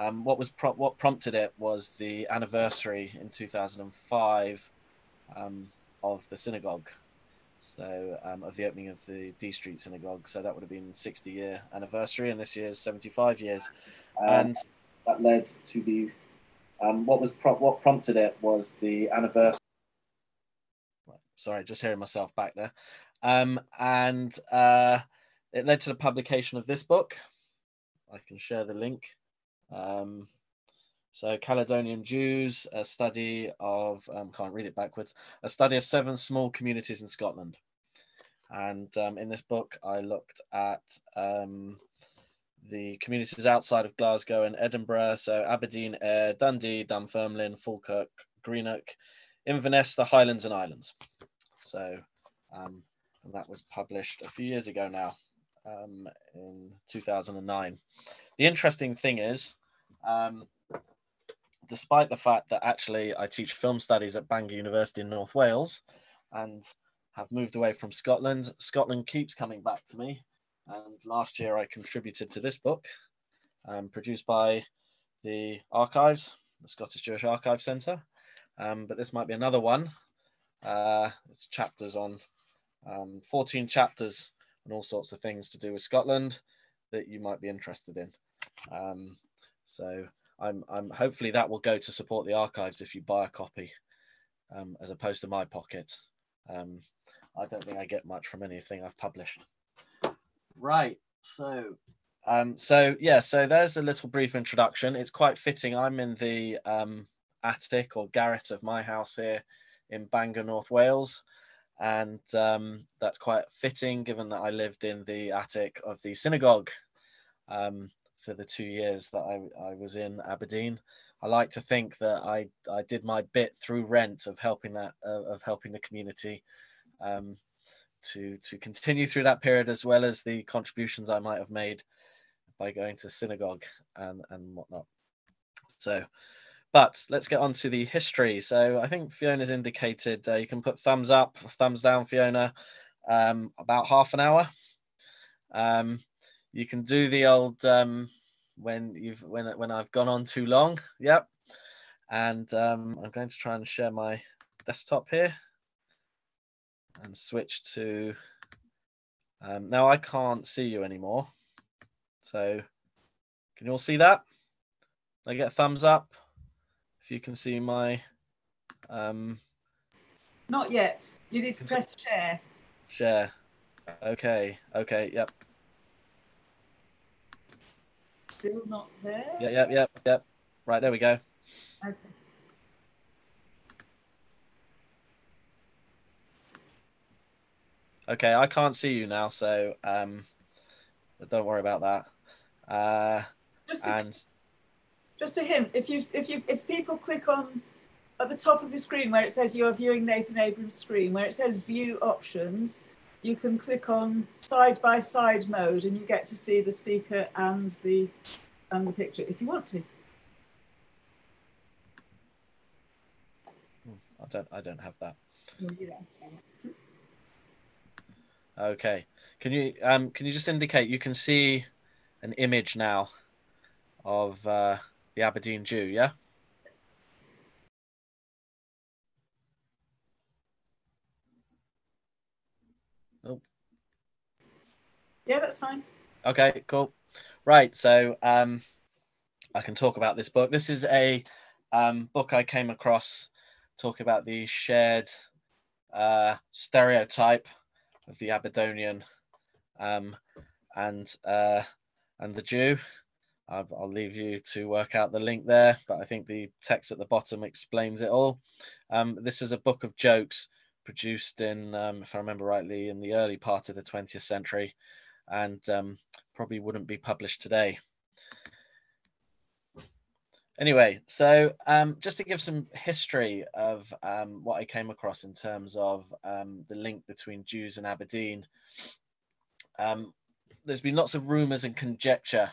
um, what was pro- what prompted it was the anniversary in 2005 um, of the synagogue, so um, of the opening of the Dee Street Synagogue. So that would have been 60 year anniversary, and this year's 75 years, and that led to the um, what was pro- what prompted it was the anniversary. Sorry, just hearing myself back there, um, and uh, it led to the publication of this book. I can share the link. Um, so Caledonian Jews, a study of um, can't read it backwards, a study of seven small communities in Scotland. And um, in this book, I looked at um, the communities outside of Glasgow and Edinburgh, so Aberdeen, Ayr, Dundee, Dunfermline, Falkirk, Greenock, Inverness, the Highlands and Islands. So, um, and that was published a few years ago now, um, in 2009. The interesting thing is, um, despite the fact that actually I teach film studies at Bangor University in North Wales and have moved away from Scotland, Scotland keeps coming back to me. And last year I contributed to this book, um, produced by the Archives, the Scottish Jewish Archive Centre. Um, but this might be another one. Uh, it's chapters on um, 14 chapters and all sorts of things to do with Scotland that you might be interested in. Um, so I'm, I'm hopefully that will go to support the archives if you buy a copy, um, as opposed to my pocket. Um, I don't think I get much from anything I've published. Right. So, um, so yeah. So there's a little brief introduction. It's quite fitting. I'm in the um, attic or garret of my house here in Bangor, North Wales, and um, that's quite fitting given that I lived in the attic of the synagogue um, for the two years that I, I was in Aberdeen. I like to think that I, I did my bit through rent of helping that uh, of helping the community um, to to continue through that period as well as the contributions I might have made by going to synagogue and and whatnot. So, but let's get on to the history. So I think Fiona's indicated uh, you can put thumbs up, thumbs down, Fiona. Um, about half an hour. Um, you can do the old um, when you've when when I've gone on too long. Yep. And um, I'm going to try and share my desktop here and switch to. Um, now I can't see you anymore. So can you all see that? I get a thumbs up if you can see my. Um, Not yet. You need to press share. Share. Okay. Okay. Yep. Still not there? Yeah, yep, yep, yep. Right, there we go. Okay. Okay, I can't see you now, so um, don't worry about that. Uh, Just a, and just a hint, if you if you if people click on at the top of your screen where it says you're viewing Nathan Abrams' screen, where it says view options, you can click on side by side mode and you get to see the speaker and the and the picture if you want to. I don't, I don't have that. That. Okay, can you um, can you just indicate you can see an image now of uh, the Aberdeen Jew? Yeah. Oh, Yeah, that's fine. Okay, cool. Right, so um, I can talk about this book. This is a um, book I came across talking about the shared uh, stereotype of the Aberdonian um, and uh, and the Jew. I'll, leave you to work out the link there, but I think the text at the bottom explains it all. Um, this was a book of jokes produced in, um, if I remember rightly, in the early part of the 20th century, and um, probably wouldn't be published today. Anyway, so um, just to give some history of um, what I came across in terms of um, the link between Jews and Aberdeen, there's been lots of rumours and conjecture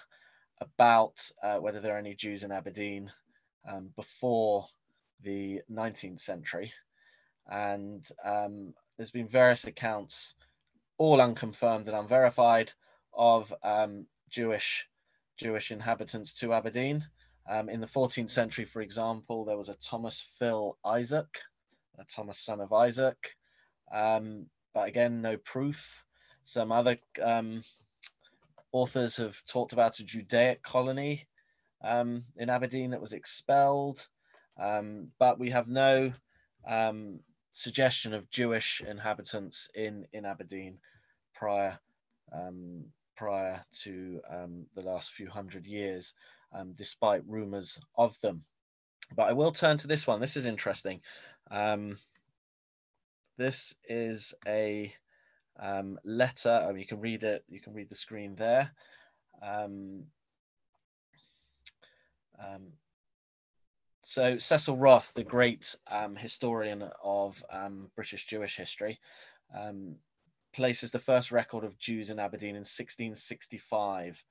about uh, whether there are any Jews in Aberdeen um, before the 19th century. And um, there's been various accounts, all unconfirmed and unverified, of um, Jewish Jewish inhabitants to Aberdeen. Um, in the 14th century, for example, there was a Thomas Phil Isaac, a Thomas son of Isaac, um, but again, no proof. Some other um, authors have talked about a Judaic colony um, in Aberdeen that was expelled, um, but we have no um, suggestion of Jewish inhabitants in, in Aberdeen prior prior to the last few hundred years um, despite rumors of them. But I will turn to this one. This is interesting. Um, this is a um, letter. Oh, you can read it. You can read the screen there. Um, um, so Cecil Roth, the great um, historian of British Jewish history, places the first record of Jews in Aberdeen in 1665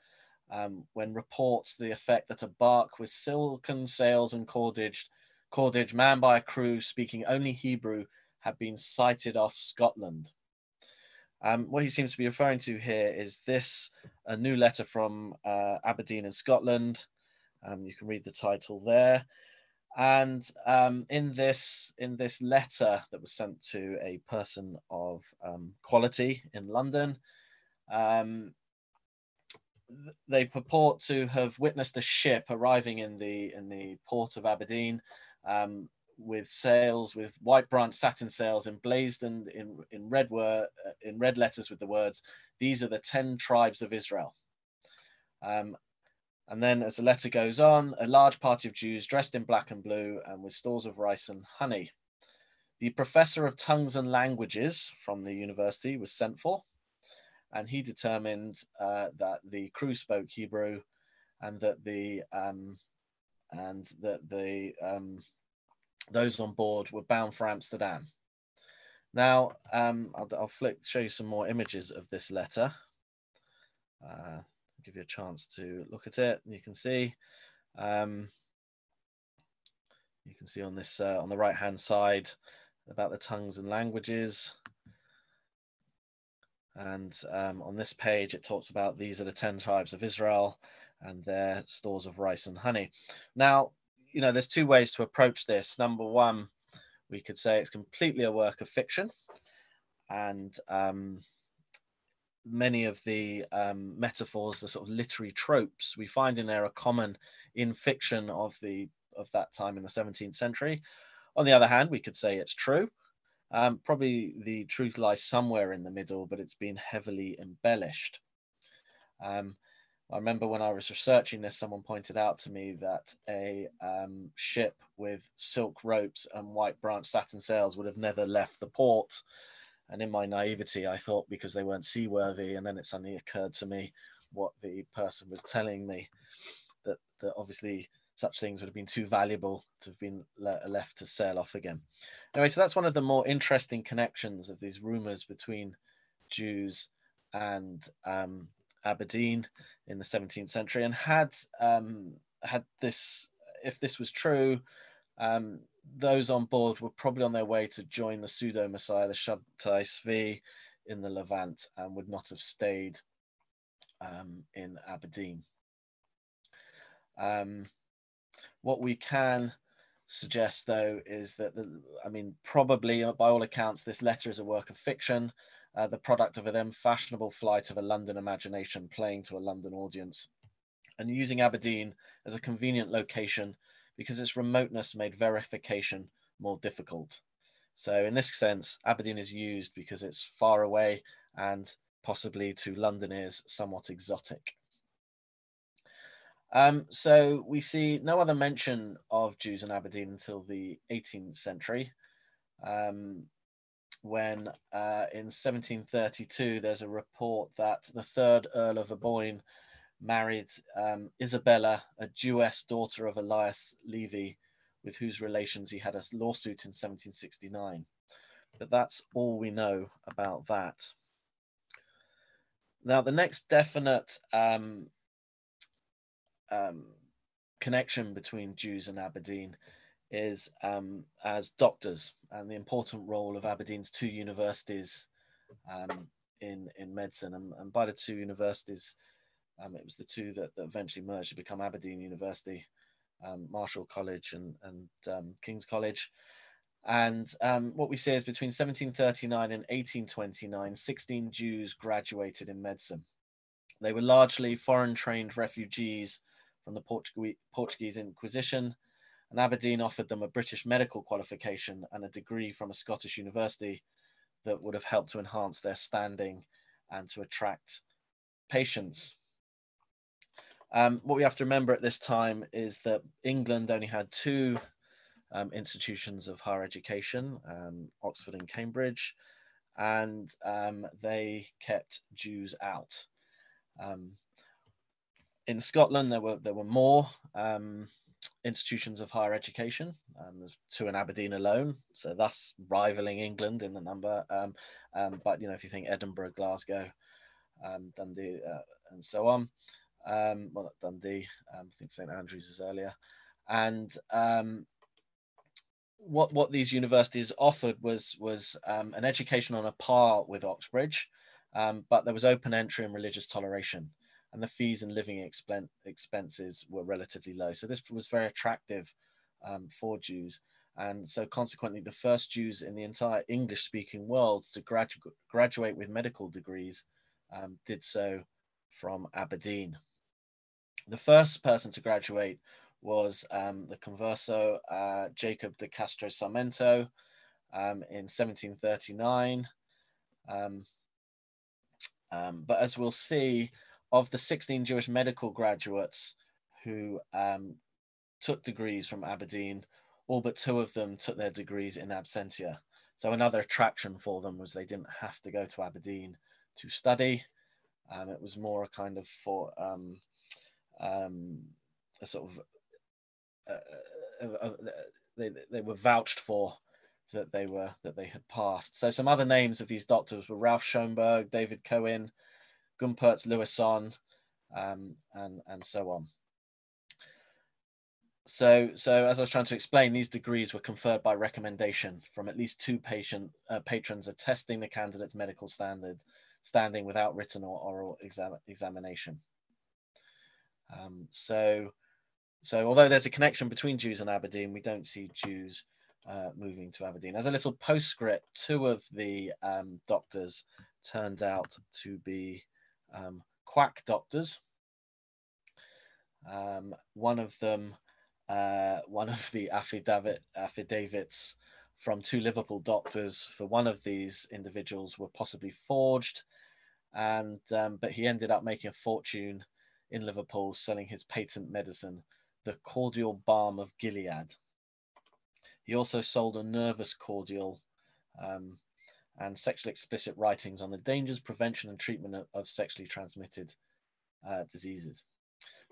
um, when reports the effect that a bark with silken sails and cordage, cordage manned by a crew speaking only Hebrew had been sighted off Scotland. Um, what he seems to be referring to here is this a new letter from uh, Aberdeen in Scotland. Um, you can read the title there. And um, in this in this letter that was sent to a person of um, quality in London, um, they purport to have witnessed a ship arriving in the in the port of Aberdeen um, with sails with white branch satin sails emblazoned in in red word uh, in red letters with the words "These are the ten tribes of Israel." Um, and then, as the letter goes on, a large party of Jews dressed in black and blue and with stores of rice and honey. The professor of tongues and languages from the university was sent for and he determined uh, that the crew spoke Hebrew, and that the um, and that the um, those on board were bound for Amsterdam. Now, um, I'll, I'll flick, show you some more images of this letter. Uh, give you a chance to look at it. You can see, um, you can see on this uh, on the right hand side about the tongues and languages. And um, on this page, it talks about these are the 10 tribes of Israel and their stores of rice and honey. Now, you know, there's two ways to approach this. Number one, we could say it's completely a work of fiction. And um, many of the um, metaphors, the sort of literary tropes we find in there are common in fiction of the of that time in the 17th century. On the other hand, we could say it's true. Um, probably the truth lies somewhere in the middle, but it's been heavily embellished. Um, I remember when I was researching this, someone pointed out to me that a um, ship with silk ropes and white branch satin sails would have never left the port. And in my naivety, I thought because they weren't seaworthy, and then it suddenly occurred to me what the person was telling me that that obviously such things would have been too valuable to have been le- left to sail off again. Anyway, so that's one of the more interesting connections of these rumors between Jews and um, Aberdeen in the 17th century. And had um, had this, if this was true, um, those on board were probably on their way to join the pseudo Messiah, the Shabtai Tzvi, in the Levant, and would not have stayed um, in Aberdeen. Um, what we can suggest, though, is that, the, I mean, probably by all accounts, this letter is a work of fiction, uh, the product of a then fashionable flight of a London imagination playing to a London audience, and using Aberdeen as a convenient location because its remoteness made verification more difficult. So, in this sense, Aberdeen is used because it's far away and possibly to Londoners somewhat exotic. Um, so we see no other mention of Jews in Aberdeen until the 18th century, um, when uh, in 1732 there's a report that the third Earl of Aboyne married um, Isabella, a Jewess daughter of Elias Levy, with whose relations he had a lawsuit in 1769. But that's all we know about that. Now, the next definite um, um, connection between Jews and Aberdeen is um, as doctors and the important role of Aberdeen's two universities um, in in medicine. And, and, by the two universities, Um, it was the two that, that, eventually merged to become Aberdeen University, um, Marischal College, and, and um, King's College. And um, what we see is between 1739 and 1829, 16 Jews graduated in medicine. They were largely foreign trained refugees from the Portuguese Inquisition, and Aberdeen offered them a British medical qualification and a degree from a Scottish university that would have helped to enhance their standing and to attract patients. Um, what we have to remember at this time is that England only had two um, institutions of higher education, um, Oxford and Cambridge, and um, they kept Jews out. Um, in Scotland, there were there were more um, institutions of higher education. Um, there's two in Aberdeen alone, so that's rivaling England in the number. Um, um, but you know, if you think Edinburgh, Glasgow, um, Dundee, uh, and so on, um, well, not Dundee, um, I think St Andrews is earlier, and what what these universities offered was was an education on a par with Oxbridge, but there was open entry and religious toleration and the fees and living expenses were relatively low. So this was very attractive um, for Jews. And so consequently, the first Jews in the entire English speaking world to gradu- graduate with medical degrees um, did so from Aberdeen. The first person to graduate was um, the converso uh, Jacob de Castro Sarmento um, in 1739. Um, um, but as we'll see, of the 16 Jewish medical graduates who um, took degrees from Aberdeen, all but two of them took their degrees in absentia. So another attraction for them was they didn't have to go to Aberdeen to study. Um, it was more a kind of for um, um, a sort of uh, uh, uh, they, they were vouched for that they were that they had passed. So some other names of these doctors were Ralph Schomberg, David Cohen, Gumperz Lewisson, um, and and so on. So, so as I was trying to explain, these degrees were conferred by recommendation from at least two patient uh, patrons attesting the candidate's medical standard standing without written or oral exam, examination. Um, so, so although there's a connection between Jews and Aberdeen, we don't see Jews uh, moving to Aberdeen. As a little postscript, two of the um, doctors turned out to be um, quack doctors. Um, one of them, uh, one of the affidavit, affidavits from two Liverpool doctors for one of these individuals were possibly forged, and um, but he ended up making a fortune in Liverpool selling his patent medicine, the cordial balm of Gilead. He also sold a nervous cordial um, and sexually explicit writings on the dangers, prevention, and treatment of, of sexually transmitted uh, diseases.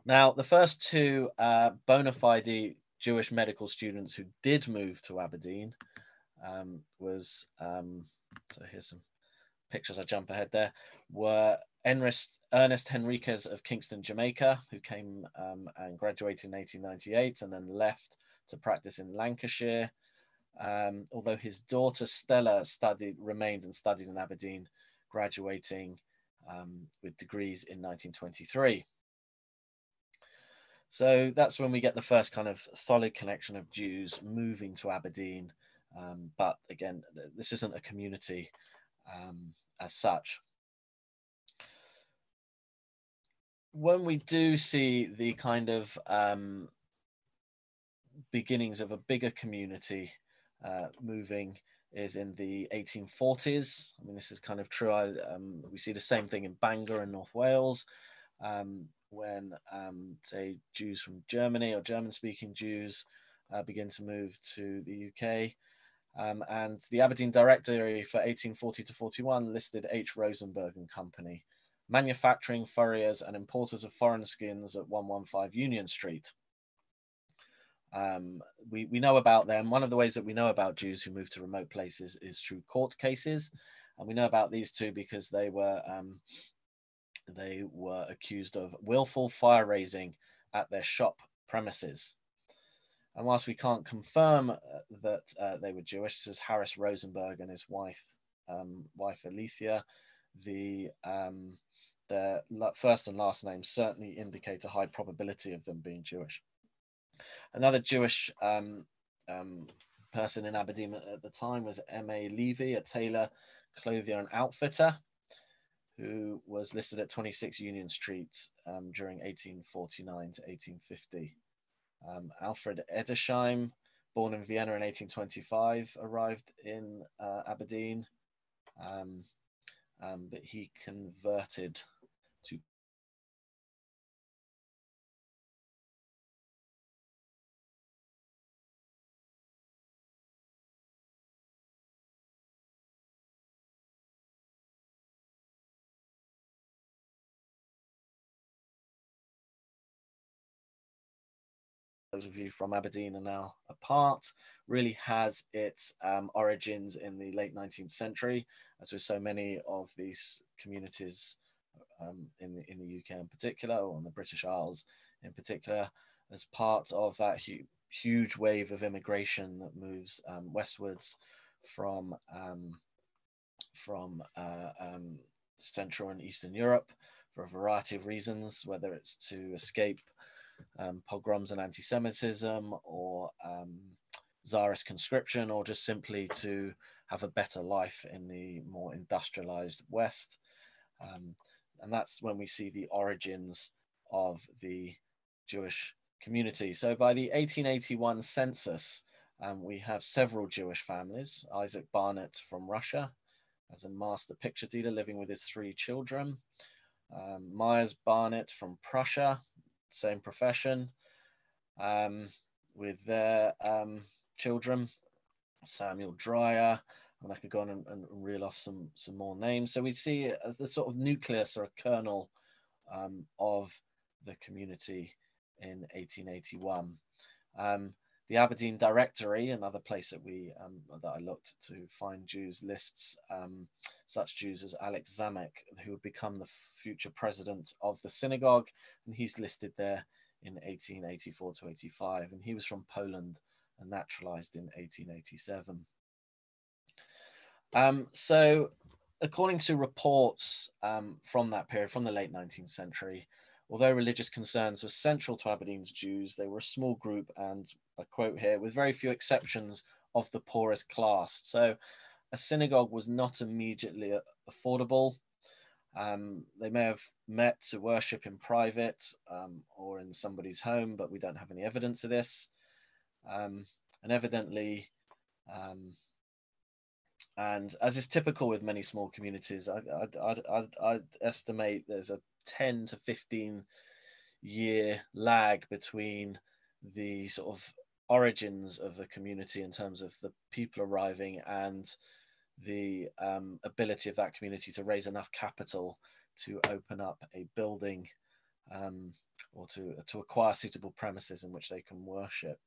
Now, the first two uh, bona fide Jewish medical students who did move to Aberdeen um, was um, so here's some pictures. I jump ahead there. Were Ernest, Ernest Henriquez of Kingston, Jamaica, who came um, and graduated in 1898 and then left to practice in Lancashire um, although his daughter Stella studied, remained and studied in Aberdeen, graduating um, with degrees in 1923. So that's when we get the first kind of solid connection of Jews moving to Aberdeen. Um, but again, this isn't a community um, as such. When we do see the kind of um, beginnings of a bigger community uh, moving is in the 1840s. I mean, this is kind of true. I, um, we see the same thing in Bangor in North Wales, um, when, um, say, Jews from Germany or German speaking Jews uh, begin to move to the UK. Um, and the Aberdeen Directory for 1840 to 41 listed H. Rosenberg and Company, manufacturing, furriers, and importers of foreign skins at 115 Union Street. Um, we, we know about them. One of the ways that we know about Jews who move to remote places is through court cases. And we know about these two because they were um, they were accused of willful fire raising at their shop premises. And whilst we can't confirm uh, that uh, they were Jewish, this is Harris Rosenberg and his wife, um, wife Alethea. The um, their first and last names certainly indicate a high probability of them being Jewish. Another Jewish um, um, person in Aberdeen at the time was M.A. Levy, a tailor, clothier, and outfitter who was listed at 26 Union Street um, during 1849 to 1850. Um, Alfred Edersheim, born in Vienna in 1825, arrived in uh, Aberdeen, um, um but he converted to those of you from Aberdeen are now apart, really has its um, origins in the late 19th century, as with so many of these communities um, in, the, in the UK in particular, or on the British Isles in particular, as part of that hu- huge wave of immigration that moves um, westwards from, um, from uh, um, Central and Eastern Europe for a variety of reasons, whether it's to escape um, pogroms and anti Semitism or um, Tsarist conscription, or just simply to have a better life in the more industrialized West. Um, and that's when we see the origins of the Jewish community. So by the 1881 census, um, we have several Jewish families. Isaac Barnett from Russia as a master picture dealer living with his three children. Um, Myers Barnett from Prussia same profession um, with their um, children. Samuel Dreyer, and I could go on and, and, reel off some some more names. So we see as the sort of nucleus or a kernel um, of the community in 1881. Um, the Aberdeen Directory, another place that we um, that I looked to find Jews, lists um, such Jews as Alex Zamek, who would become the future president of the synagogue, and he's listed there in 1884 to 85, and he was from Poland and naturalized in 1887. Um, so, according to reports um, from that period, from the late 19th century, Although religious concerns were central to Aberdeen's Jews, they were a small group and, a quote here, with very few exceptions of the poorest class. So a synagogue was not immediately affordable. Um, they may have met to worship in private um, or in somebody's home, but we don't have any evidence of this. Um, and evidently, um, and as is typical with many small communities, I, I'd estimate there's a 10 to 15 year lag between the sort of origins of a community in terms of the people arriving and the um, ability of that community to raise enough capital to open up a building um, or to, to acquire suitable premises in which they can worship.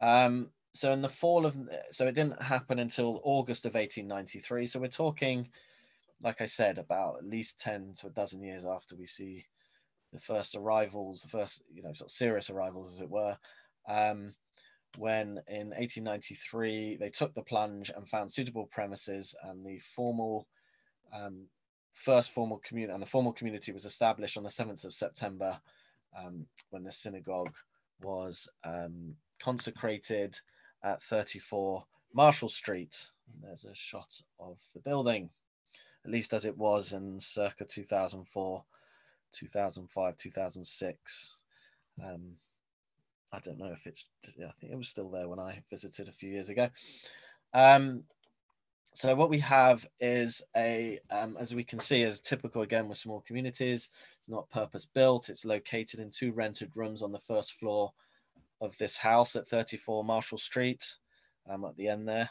Um, so in the fall of, so it didn't happen until August of 1893. So we're talking like I said, about at least 10 to a dozen years after we see the first arrivals, the first, you know, sort of serious arrivals, as it were, um, when in 1893 they took the plunge and found suitable premises and the formal um, first formal community and the formal community was established on the 7th of September um, when the synagogue was um, consecrated at 34 Marischal Street. And there's a shot of the building at least as it was in circa 2004, 2005, 2006. Um, I don't know if it's, I think it was still there when I visited a few years ago. Um, so what we have is a, um, as we can see, as typical again with small communities, it's not purpose built. It's located in two rented rooms on the first floor of this house at 34 Marischal Street, um, at the end there,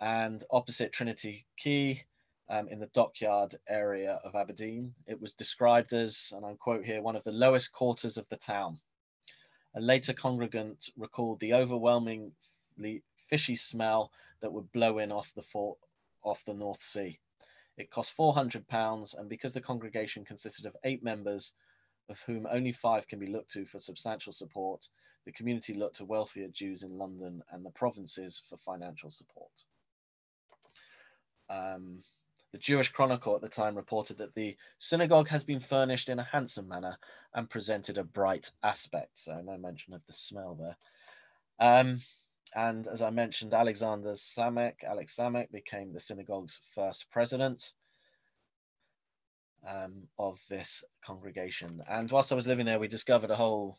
and opposite Trinity Quay um, in the dockyard area of Aberdeen. It was described as, and I quote here, one of the lowest quarters of the town. A later congregant recalled the overwhelmingly fishy smell that would blow in off the fort, off the North Sea. It cost four hundred pounds, and because the congregation consisted of eight members, of whom only five can be looked to for substantial support, the community looked to wealthier Jews in London and the provinces for financial support. Um, The Jewish Chronicle at the time reported that the synagogue has been furnished in a handsome manner and presented a bright aspect. So, no mention of the smell there. Um, and as I mentioned, Alexander Samek, Alex Samek, became the synagogue's first president um, of this congregation. And whilst I was living there, we discovered a whole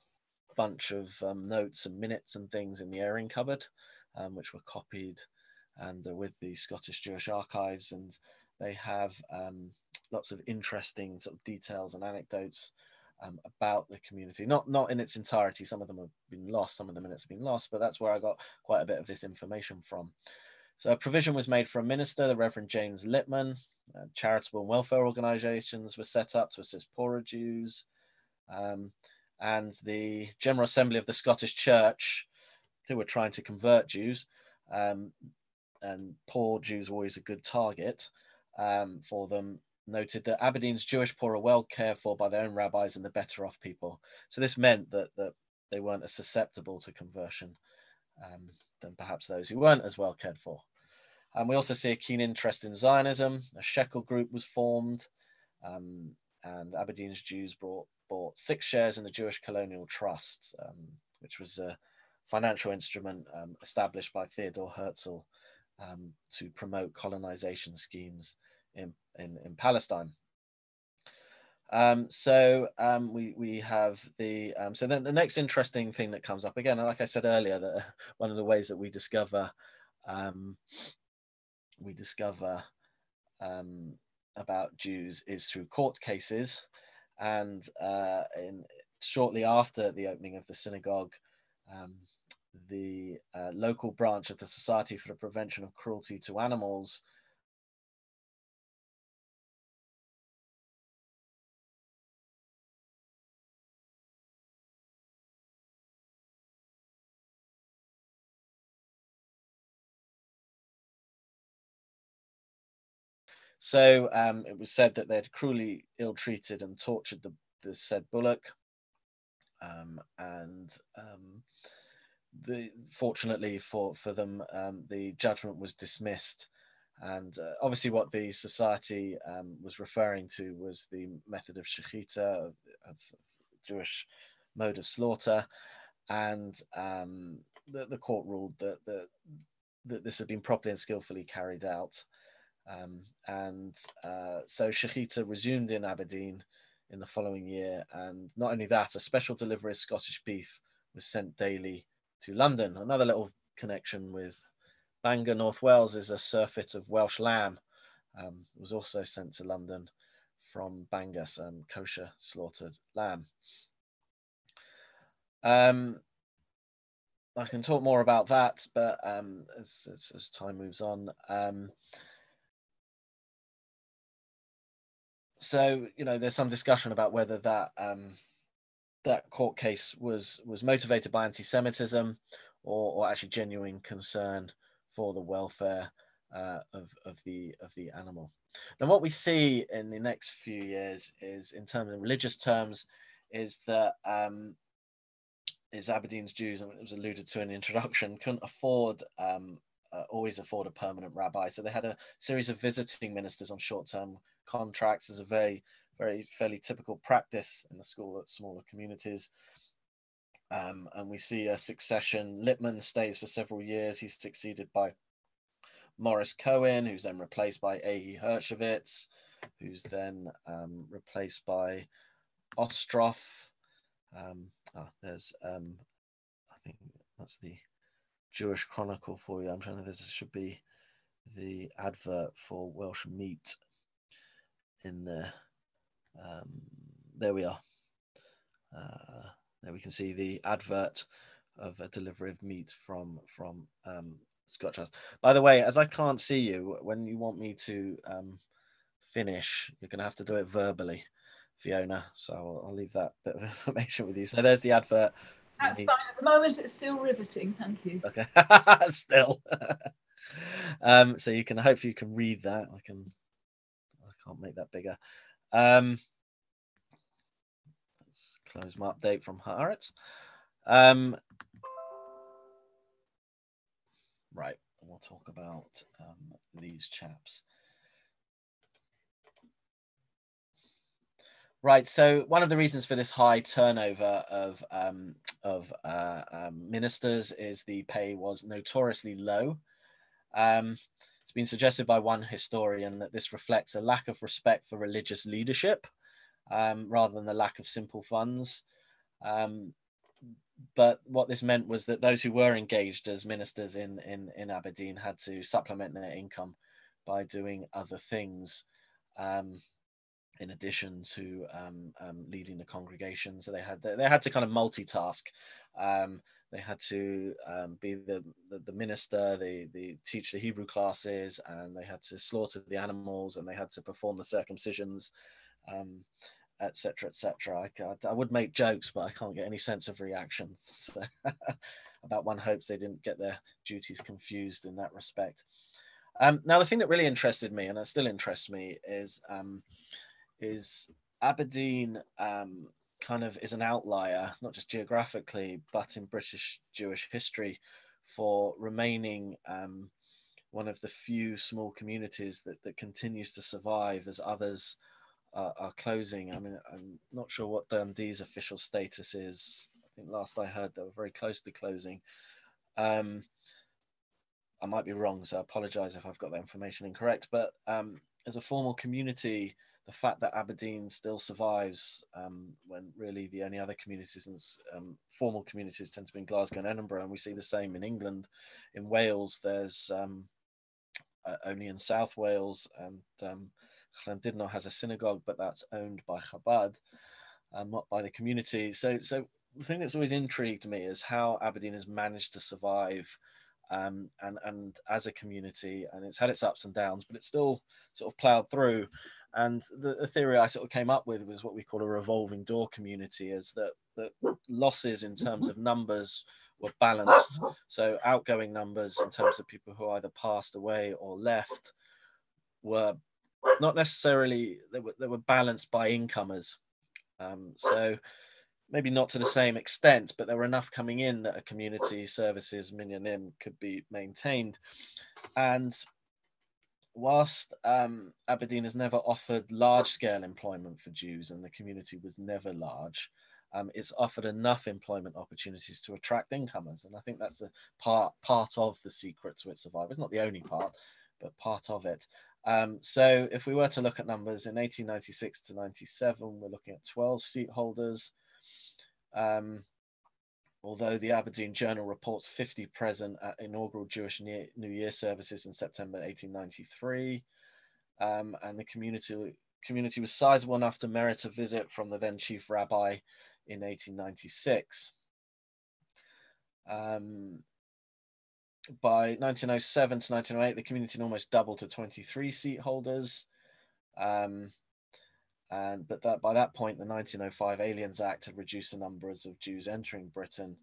bunch of um, notes and minutes and things in the airing cupboard, um, which were copied and uh, with the Scottish Jewish Archives. And they have um, lots of interesting sort of details and anecdotes um, about the community. Not not in its entirety. Some of them have been lost. Some of the minutes have been lost. But that's where I got quite a bit of this information from. So a provision was made for a minister, the Reverend James Lippman. Uh, charitable and welfare organisations were set up to assist poorer Jews. Um, and the General Assembly of the Scottish Church, who were trying to convert Jews, um, and poor Jews were always a good target um, for them, noted that Aberdeen's Jewish poor are well cared for by their own rabbis and the better off people. So this meant that, that they weren't as susceptible to conversion um, than perhaps those who weren't as well cared for. And we also see a keen interest in Zionism. A shekel group was formed, um, and Aberdeen's Jews brought, bought six shares in the Jewish Colonial Trust, um, which was a financial instrument um, established by Theodore Herzl um, to promote colonization schemes in, in, in Palestine. Um, so um, we we have the um, so then the next interesting thing that comes up again, like I said earlier, that one of the ways that we discover um, we discover um, about Jews is through court cases, and uh, in shortly after the opening of the synagogue, um, the uh, local branch of the Society for the Prevention of Cruelty to Animals So um, it was said that they'd cruelly ill treated and tortured the, the said bullock. Um, and um, the, fortunately for, for them, um, the judgment was dismissed. And uh, obviously, what the society um, was referring to was the method of shechita, of, of Jewish mode of slaughter. And um, the, the court ruled that, that, that this had been properly and skillfully carried out. Um, and uh, so Shechita resumed in Aberdeen in the following year. And not only that, a special delivery of Scottish beef was sent daily to London. Another little connection with Bangor, North Wales, is a surfeit of Welsh lamb. Um, was also sent to London from Bangor, some kosher slaughtered lamb. Um, I can talk more about that, but um, as, as, as, time moves on, um, so you know there's some discussion about whether that um, that court case was was motivated by anti-Semitism or, or actually genuine concern for the welfare uh, of of the of the animal. Then what we see in the next few years is, in terms of religious terms, is that um, is Aberdeen's Jews, and it was alluded to in the introduction, couldn't afford um, uh, always afford a permanent rabbi. So they had a series of visiting ministers on short-term contracts as a very, very fairly typical practice in the school at smaller communities. Um, and we see a succession. Lippman stays for several years. He's succeeded by Morris Cohen, who's then replaced by Ahi Hershowitz, who's then um, replaced by Ostroff. Um, oh, there's, um, I think that's the Jewish Chronicle for you. I'm trying to, this should be the advert for Welsh meat in there. Um, there we are. Uh, there we can see the advert of a delivery of meat from from um, Scotch House. By the way, as I can't see you, when you want me to um, finish, you're going to have to do it verbally, Fiona. So I'll, I'll, leave that bit of information with you. So there's the advert. That's fine. At the moment, it's still riveting. Thank you. Okay, still. um, so you can hopefully you can read that. I can I can't make that bigger. Um, let's close my update from Haaretz. Um, right, we'll talk about um, these chaps. Right. So one of the reasons for this high turnover of um, of uh, um, ministers is the pay was notoriously low. Um, it's been suggested by one historian that this reflects a lack of respect for religious leadership um, rather than the lack of simple funds. Um, but what this meant was that those who were engaged as ministers in, in, in Aberdeen had to supplement their income by doing other things um, in addition to um, um, leading the congregation. So they had they had to kind of multitask. Um, they had to um, be the, the, the minister, they they teach the Hebrew classes, and they had to slaughter the animals, and they had to perform the circumcisions etc etc I, I, would make jokes but i can't get any sense of reaction so about one hopes they didn't get their duties confused in that respect um, now the thing that really interested me and it still interests me is um, is aberdeen um, kind of is an outlier not just geographically but in british jewish history for remaining um, one of the few small communities that, that continues to survive as others are, are closing. I mean, I'm not sure what Dundee's official status is. I think last I heard they were very close to closing. Um, I might be wrong, so I apologise if I've got that information incorrect. But um, as a formal community, the fact that Aberdeen still survives um, when really the only other communities and um, formal communities tend to be in Glasgow and Edinburgh, and we see the same in England. In Wales, there's uh, only in South Wales and um, Llandudno has a synagogue, but that's owned by Chabad, um, not by the community. So, so the thing that's always intrigued me is how Aberdeen has managed to survive um, and and as a community, and it's had its ups and downs, but it's still sort of ploughed through. And the, the, theory I sort of came up with was what we call a revolving door community, is that that losses in terms of numbers were balanced. So outgoing numbers in terms of people who either passed away or left were not necessarily they were, they were balanced by incomers. Um, so maybe not to the same extent, but there were enough coming in that a community services minyanim could be maintained. And whilst um, Aberdeen has never offered large scale employment for Jews and the community was never large, um, it's offered enough employment opportunities to attract incomers. And I think that's a part part of the secret to its survival. It's not the only part, but part of it. Um, so if we were to look at numbers in 1896 to 97, we're looking at 12 seat holders. Um, although the Aberdeen Journal reports 50 present at inaugural Jewish New Year services in September 1893, um, and the community community was sizable enough to merit a visit from the then chief rabbi in 1896. Um, by 1907 to 1908, the community almost doubled to 23 seat holders. Um, and but that by that point, the 1905 Aliens Act had reduced the numbers of Jews entering Britain,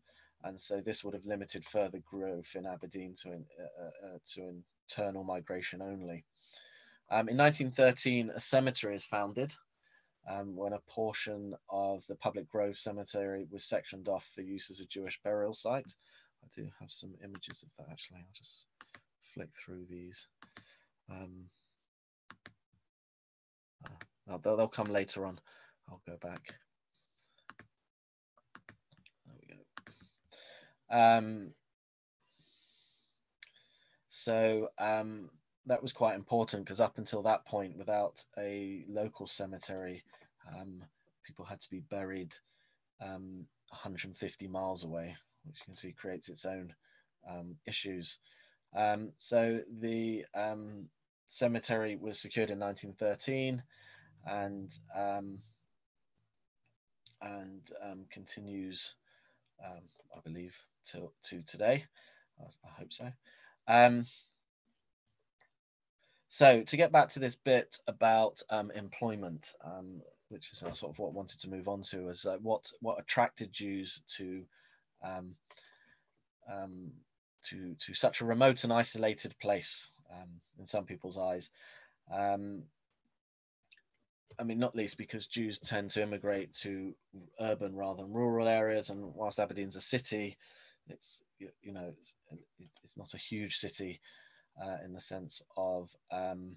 and so this would have limited further growth in Aberdeen to in, uh, uh, uh to internal migration only. Um, in 1913, a cemetery is founded um, when a portion of the Public Grove Cemetery was sectioned off for use as a Jewish burial site. I do have some images of that actually. I'll just flick through these. Um, uh, they'll, they'll come later on. I'll go back. There we go. Um, so um, that was quite important because up until that point, without a local cemetery, um, people had to be buried um, 150 miles away which you can see creates its own um, issues. Um, so the um, cemetery was secured in 1913 and um, and um, continues, um, I believe, to, to today. I, hope so. so to get back to this bit about employment, which is sort of what I wanted to move on to, is uh, what what attracted Jews to um, um, to to such a remote and isolated place um, in some people's eyes. Um, I mean, not least because Jews tend to immigrate to urban rather than rural areas, and whilst Aberdeen's a city, it's you know it's, it's not a huge city uh, in the sense of um,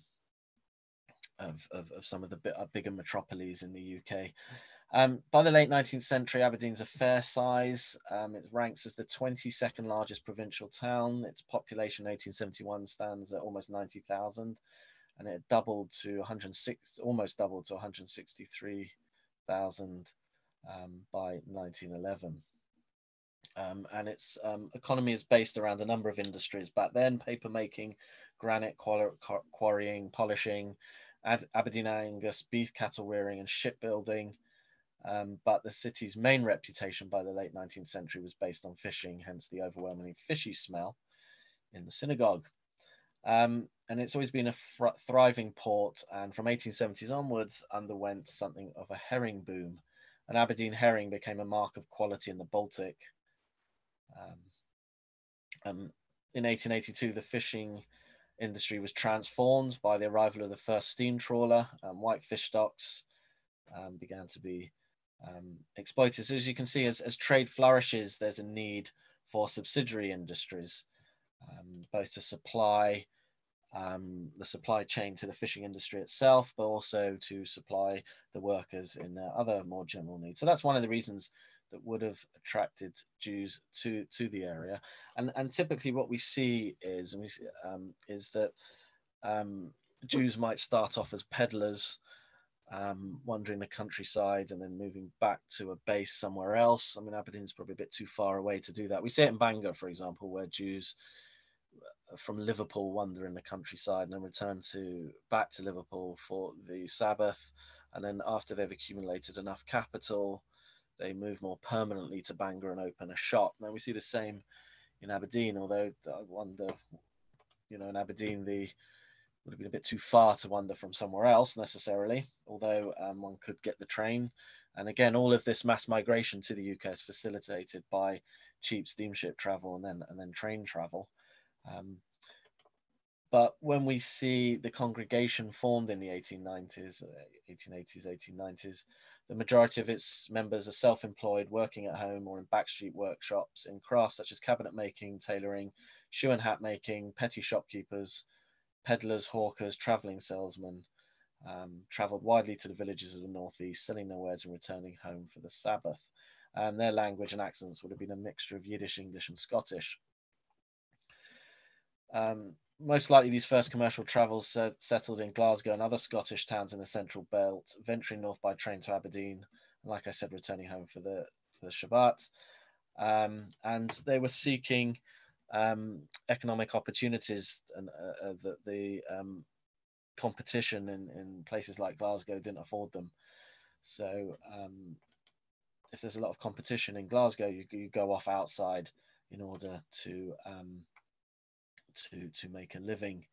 of, of, of some of the bigger metropolises in the UK. Um, by the late 19th century, Aberdeen's a fair size. Um, it ranks as the 22nd largest provincial town. Its population in 1871 stands at almost 90,000, and it doubled to 106, almost doubled to 163,000 um, by 1911. Um, and its um, economy is based around a number of industries. Back then, papermaking, granite quarrying, polishing, Aberdeen Angus beef cattle rearing, and shipbuilding. Um, but the city's main reputation by the late 19th century was based on fishing, hence the overwhelmingly fishy smell in the synagogue. Um, and it's always been a fr- thriving port, and from 1870s onwards, underwent something of a herring boom. And Aberdeen herring became a mark of quality in the Baltic. Um, um, in 1882, the fishing industry was transformed by the arrival of the first steam trawler. Um, white fish stocks um, began to be um, exploited. So as you can see, as, as trade flourishes, there's a need for subsidiary industries, um, both to supply um, the supply chain to the fishing industry itself, but also to supply the workers in uh, other more general needs. So that's one of the reasons that would have attracted Jews to to the area. And and typically what we see is we see, um, is that um, Jews might start off as peddlers um, wandering the countryside and then moving back to a base somewhere else. I mean, Aberdeen's probably a bit too far away to do that. We see it in Bangor, for example, where Jews from Liverpool wander in the countryside and then return to back to Liverpool for the Sabbath, and then after they've accumulated enough capital, they move more permanently to Bangor and open a shop. Now we see the same in Aberdeen, although I wonder, you know, in Aberdeen the would have been a bit too far to wander from somewhere else necessarily, although um, one could get the train. And again, all of this mass migration to the UK is facilitated by cheap steamship travel and then and then train travel. Um, but when we see the congregation formed in the 1890s, 1880s, 1890s, the majority of its members are self-employed, working at home or in backstreet workshops in crafts such as cabinet making, tailoring, shoe and hat making, petty shopkeepers, peddlers, hawkers, traveling salesmen um, traveled widely to the villages of the northeast, selling their wares and returning home for the Sabbath. And their language and accents would have been a mixture of Yiddish, English, and Scottish. Um, most likely, these first commercial travels uh, settled in Glasgow and other Scottish towns in the central belt, venturing north by train to Aberdeen, and like I said, returning home for the for the Shabbat. Um, and they were seeking um, economic opportunities and uh, uh, that the um, competition in, in places like Glasgow didn't afford them. So um, if there's a lot of competition in Glasgow, you, you go off outside in order to um, to to make a living.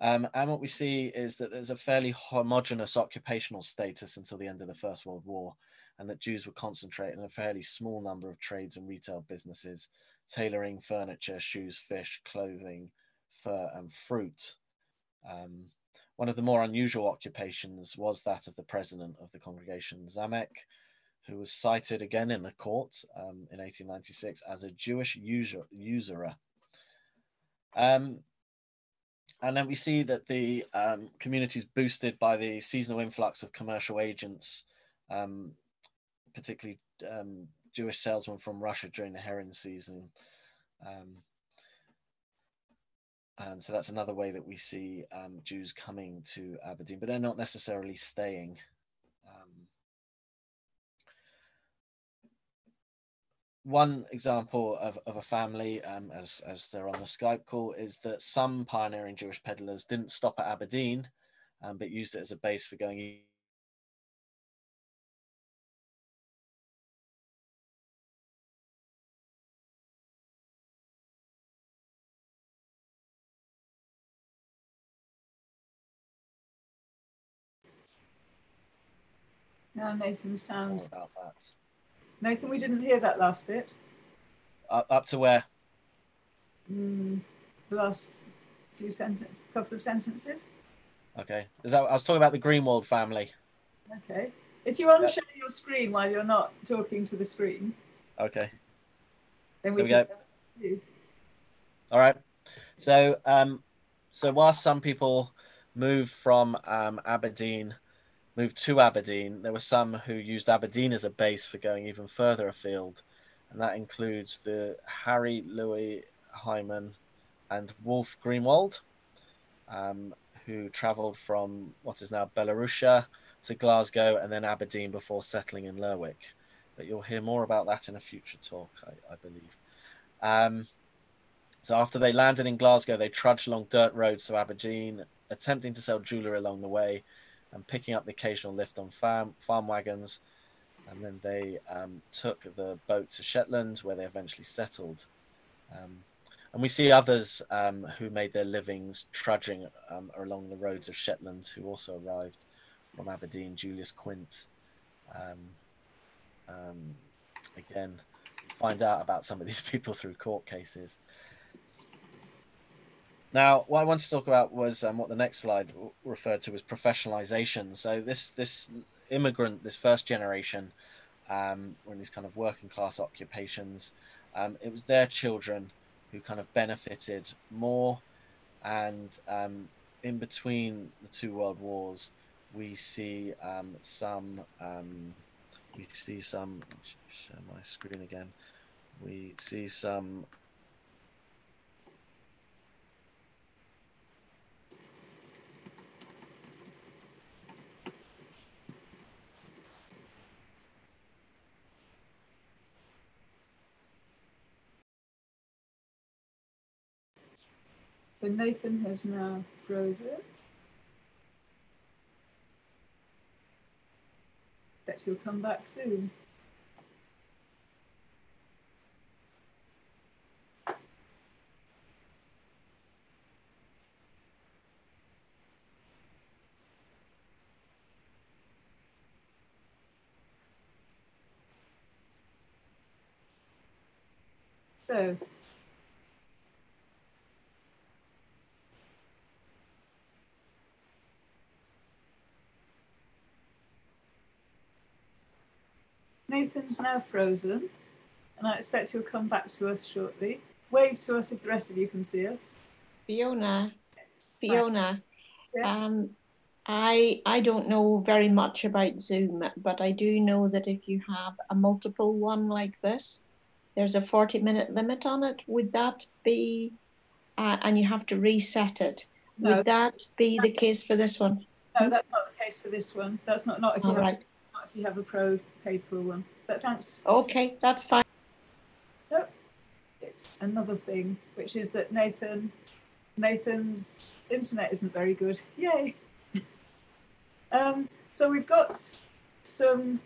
Um, and what we see is that there's a fairly homogenous occupational status until the end of the First World War, and that Jews were concentrated in a fairly small number of trades and retail businesses tailoring, furniture, shoes, fish, clothing, fur, and fruit. Um, one of the more unusual occupations was that of the president of the congregation, Zamek, who was cited again in the court um, in 1896 as a Jewish usurer. Um, and then we see that the um, community is boosted by the seasonal influx of commercial agents, um, particularly um, Jewish salesmen from Russia during the herring season. Um, and so that's another way that we see um, Jews coming to Aberdeen, but they're not necessarily staying. One example of, of a family, um, as, as they're on the Skype call, is that some pioneering Jewish peddlers didn't stop at Aberdeen, um, but used it as a base for going Now Nathan sounds. Nathan, we didn't hear that last bit. Up, up to where? Mm, the last few sentences, couple of sentences. Okay. Is that I was talking about the Greenwald family. Okay. If you unshare yep. your screen while you're not talking to the screen. Okay. Then we, we go. All right. So, um, so whilst some people move from um, Aberdeen, moved to Aberdeen. There were some who used Aberdeen as a base for going even further afield, and that includes the Harry Louis Hyman and Wolf Greenwald, um, who travelled from what is now Belarusia to Glasgow and then Aberdeen before settling in Lerwick. But you'll hear more about that in a future talk, I, I believe. Um, so after they landed in Glasgow, they trudged along dirt roads to Aberdeen, attempting to sell jewellery along the way and picking up the occasional lift on farm, farm wagons. And then they um, took the boat to Shetland, where they eventually settled. Um, and we see others um, who made their livings trudging um, along the roads of Shetland who also arrived from Aberdeen. Julius Quint. Um, again, find out about some of these people through court cases. Now, what I want to talk about was um, what the next slide referred to as professionalization. So this this immigrant, this first generation, um, in these kind of working class occupations, um, it was their children who kind of benefited more. And um, in between the two world wars, we see um, some. Um, we see some. Share my screen again. We see some. So Nathan has now frozen. Bet he'll come back soon. So Nathan's now frozen, and I expect he'll come back to us shortly. Wave to us if the rest of you can see us. Fiona, Fiona, Yes. um, I I don't know very much about Zoom, but I do know that if you have a multiple one like this, there's a 40 minute limit on it. Would that be, uh, and you have to reset it? No. Would that be the case for this one? no, that's not the case for this one. That's not not if you All have right. You have a pro paid for one. But thanks. Okay, that's fine. It's another thing, which is that Nathan Nathan's internet isn't very good. Yay. um, so we've got some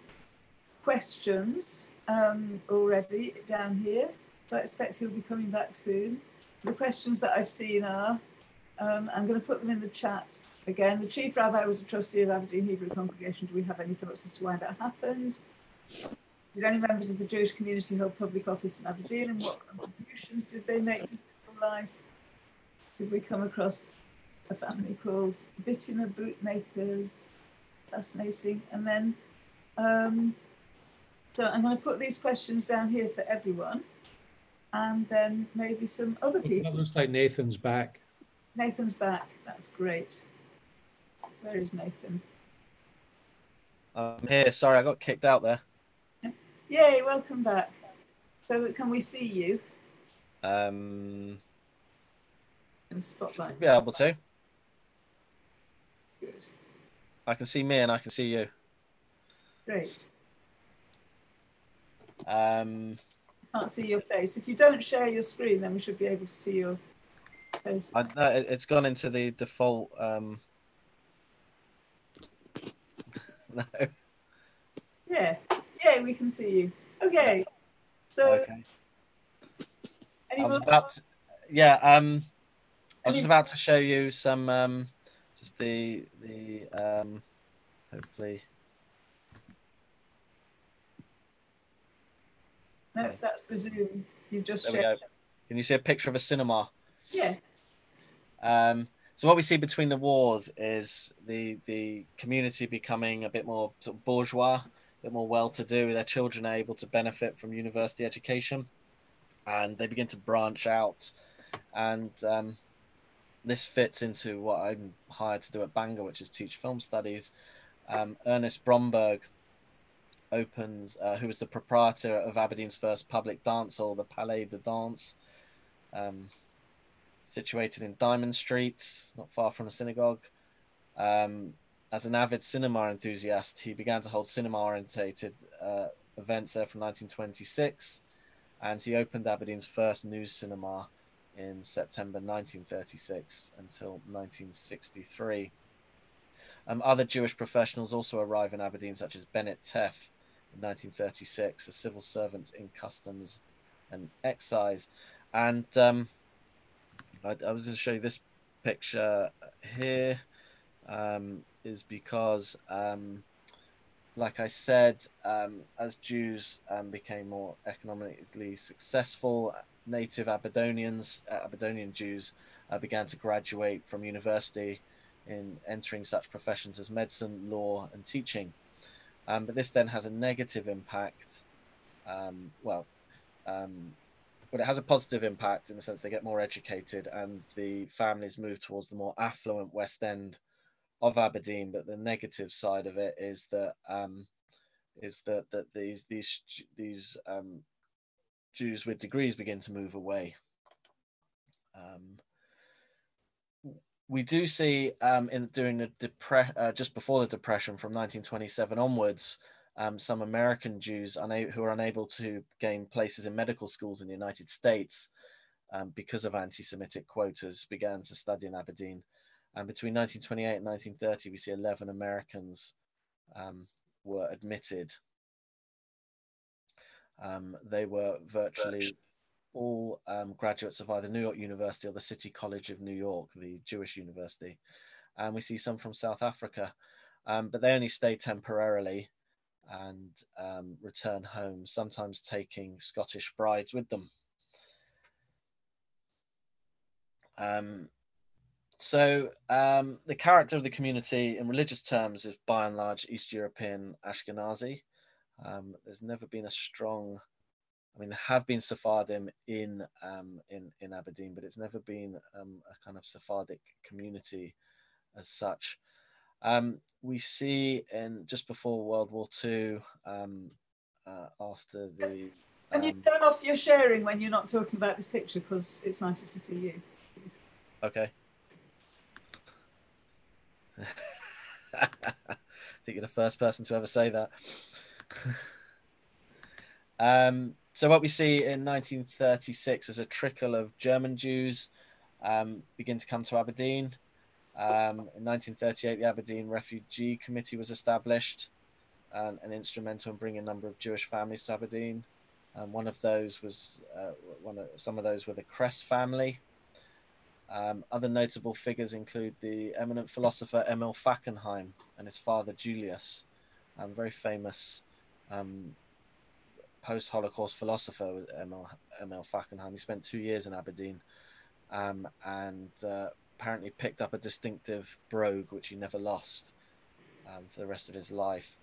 questions um, already down here. So I expect he'll be coming back soon. The questions that I've seen are um, I'm going to put them in the chat again. The chief rabbi was a trustee of Aberdeen Hebrew congregation. Do we have any thoughts as to why that happened? Did any members of the Jewish community hold public office in Aberdeen and what contributions did they make to civil life? Did we come across a family called Bittina Bootmakers? Fascinating. And then, um, so I'm going to put these questions down here for everyone and then maybe some other people. It looks like Nathan's back. Nathan's back. That's great. Where is Nathan? I'm here. Sorry, I got kicked out there. Yay, welcome back. So can we see you Um, in the spotlight? be able to. Good. I can see me and I can see you. Great. Um, Can't see your face. If you don't share your screen, then we should be able to see your I, no, it- it's gone into the default. Um... no. Yeah. Yeah, we can see you. Okay. So Okay. I was about to, yeah, um I was Any- just about to show you some um just the the um hopefully No, that's the Zoom. You've just there we go. Can you see a picture of a cinema? Yes. Um so what we see between the wars is the the community becoming a bit more sort of bourgeois, a bit more well-to-do. Their children are able to benefit from university education, and they begin to branch out. And um, this fits into what I'm hired to do at Bangor, which is teach film studies. Um, Ernest Bromberg opens, uh, who was the proprietor of Aberdeen's first public dance hall, the Palais de Danse, um, situated in Diamond Street, not far from the synagogue. Um, as an avid cinema enthusiast, he began to hold cinema orientated uh, events there from 1926, and he opened Aberdeen's first news cinema in September 1936 until 1963. Um, other Jewish professionals also arrive in Aberdeen, such as Bennett Teff in 1936, a civil servant in customs and excise. And um, I, I, was going to show you this picture here, um, is because, um, like I said, um, as Jews um, became more economically successful, native Aberdonians, uh, Jews, uh, began to graduate from university in entering such professions as medicine, law, and teaching. Um, but this then has a negative impact. Um, well, but it has a positive impact in the sense they get more educated and the families move towards the more affluent West End of Aberdeen. But the negative side of it is that um, is that that these these these um, Jews with degrees begin to move away. Um, we do see um, in during the depre- uh, just before the depression from 1927 onwards um, some american jews una- who are unable to gain places in medical schools in the united states um, because of anti-semitic quotas began to study in aberdeen. And between 1928 and 1930 we see 11 americans um, were admitted. Um, they were virtually all um, graduates of either New York University or the City College of New York, the Jewish university. And we see some from South Africa, um, but they only stay temporarily and um, return home, sometimes taking Scottish brides with them. Um, so um, the character of the community in religious terms is by and large East European Ashkenazi. Um, there's never been a strong I mean, there have been Sephardim in um, in in Aberdeen, but it's never been um, a kind of Sephardic community as such. Um, we see in just before World War II, um, uh, after the. Can you um, turn off your sharing when you're not talking about this picture because it's nicer to see you. Okay. I think you're the first person to ever say that. um, so what we see in 1936 is a trickle of German Jews um, begin to come to Aberdeen. Um, in 1938, the Aberdeen Refugee Committee was established and, and instrumental in bringing a number of Jewish families to Aberdeen. Um, one of those was uh, one of some of those were the Kress family. Um, other notable figures include the eminent philosopher Emil Fackenheim and his father Julius, um, very famous um, post Holocaust philosopher, Emil, Emil Fackenheim. He spent two years in Aberdeen um, and uh, apparently picked up a distinctive brogue, which he never lost um, for the rest of his life.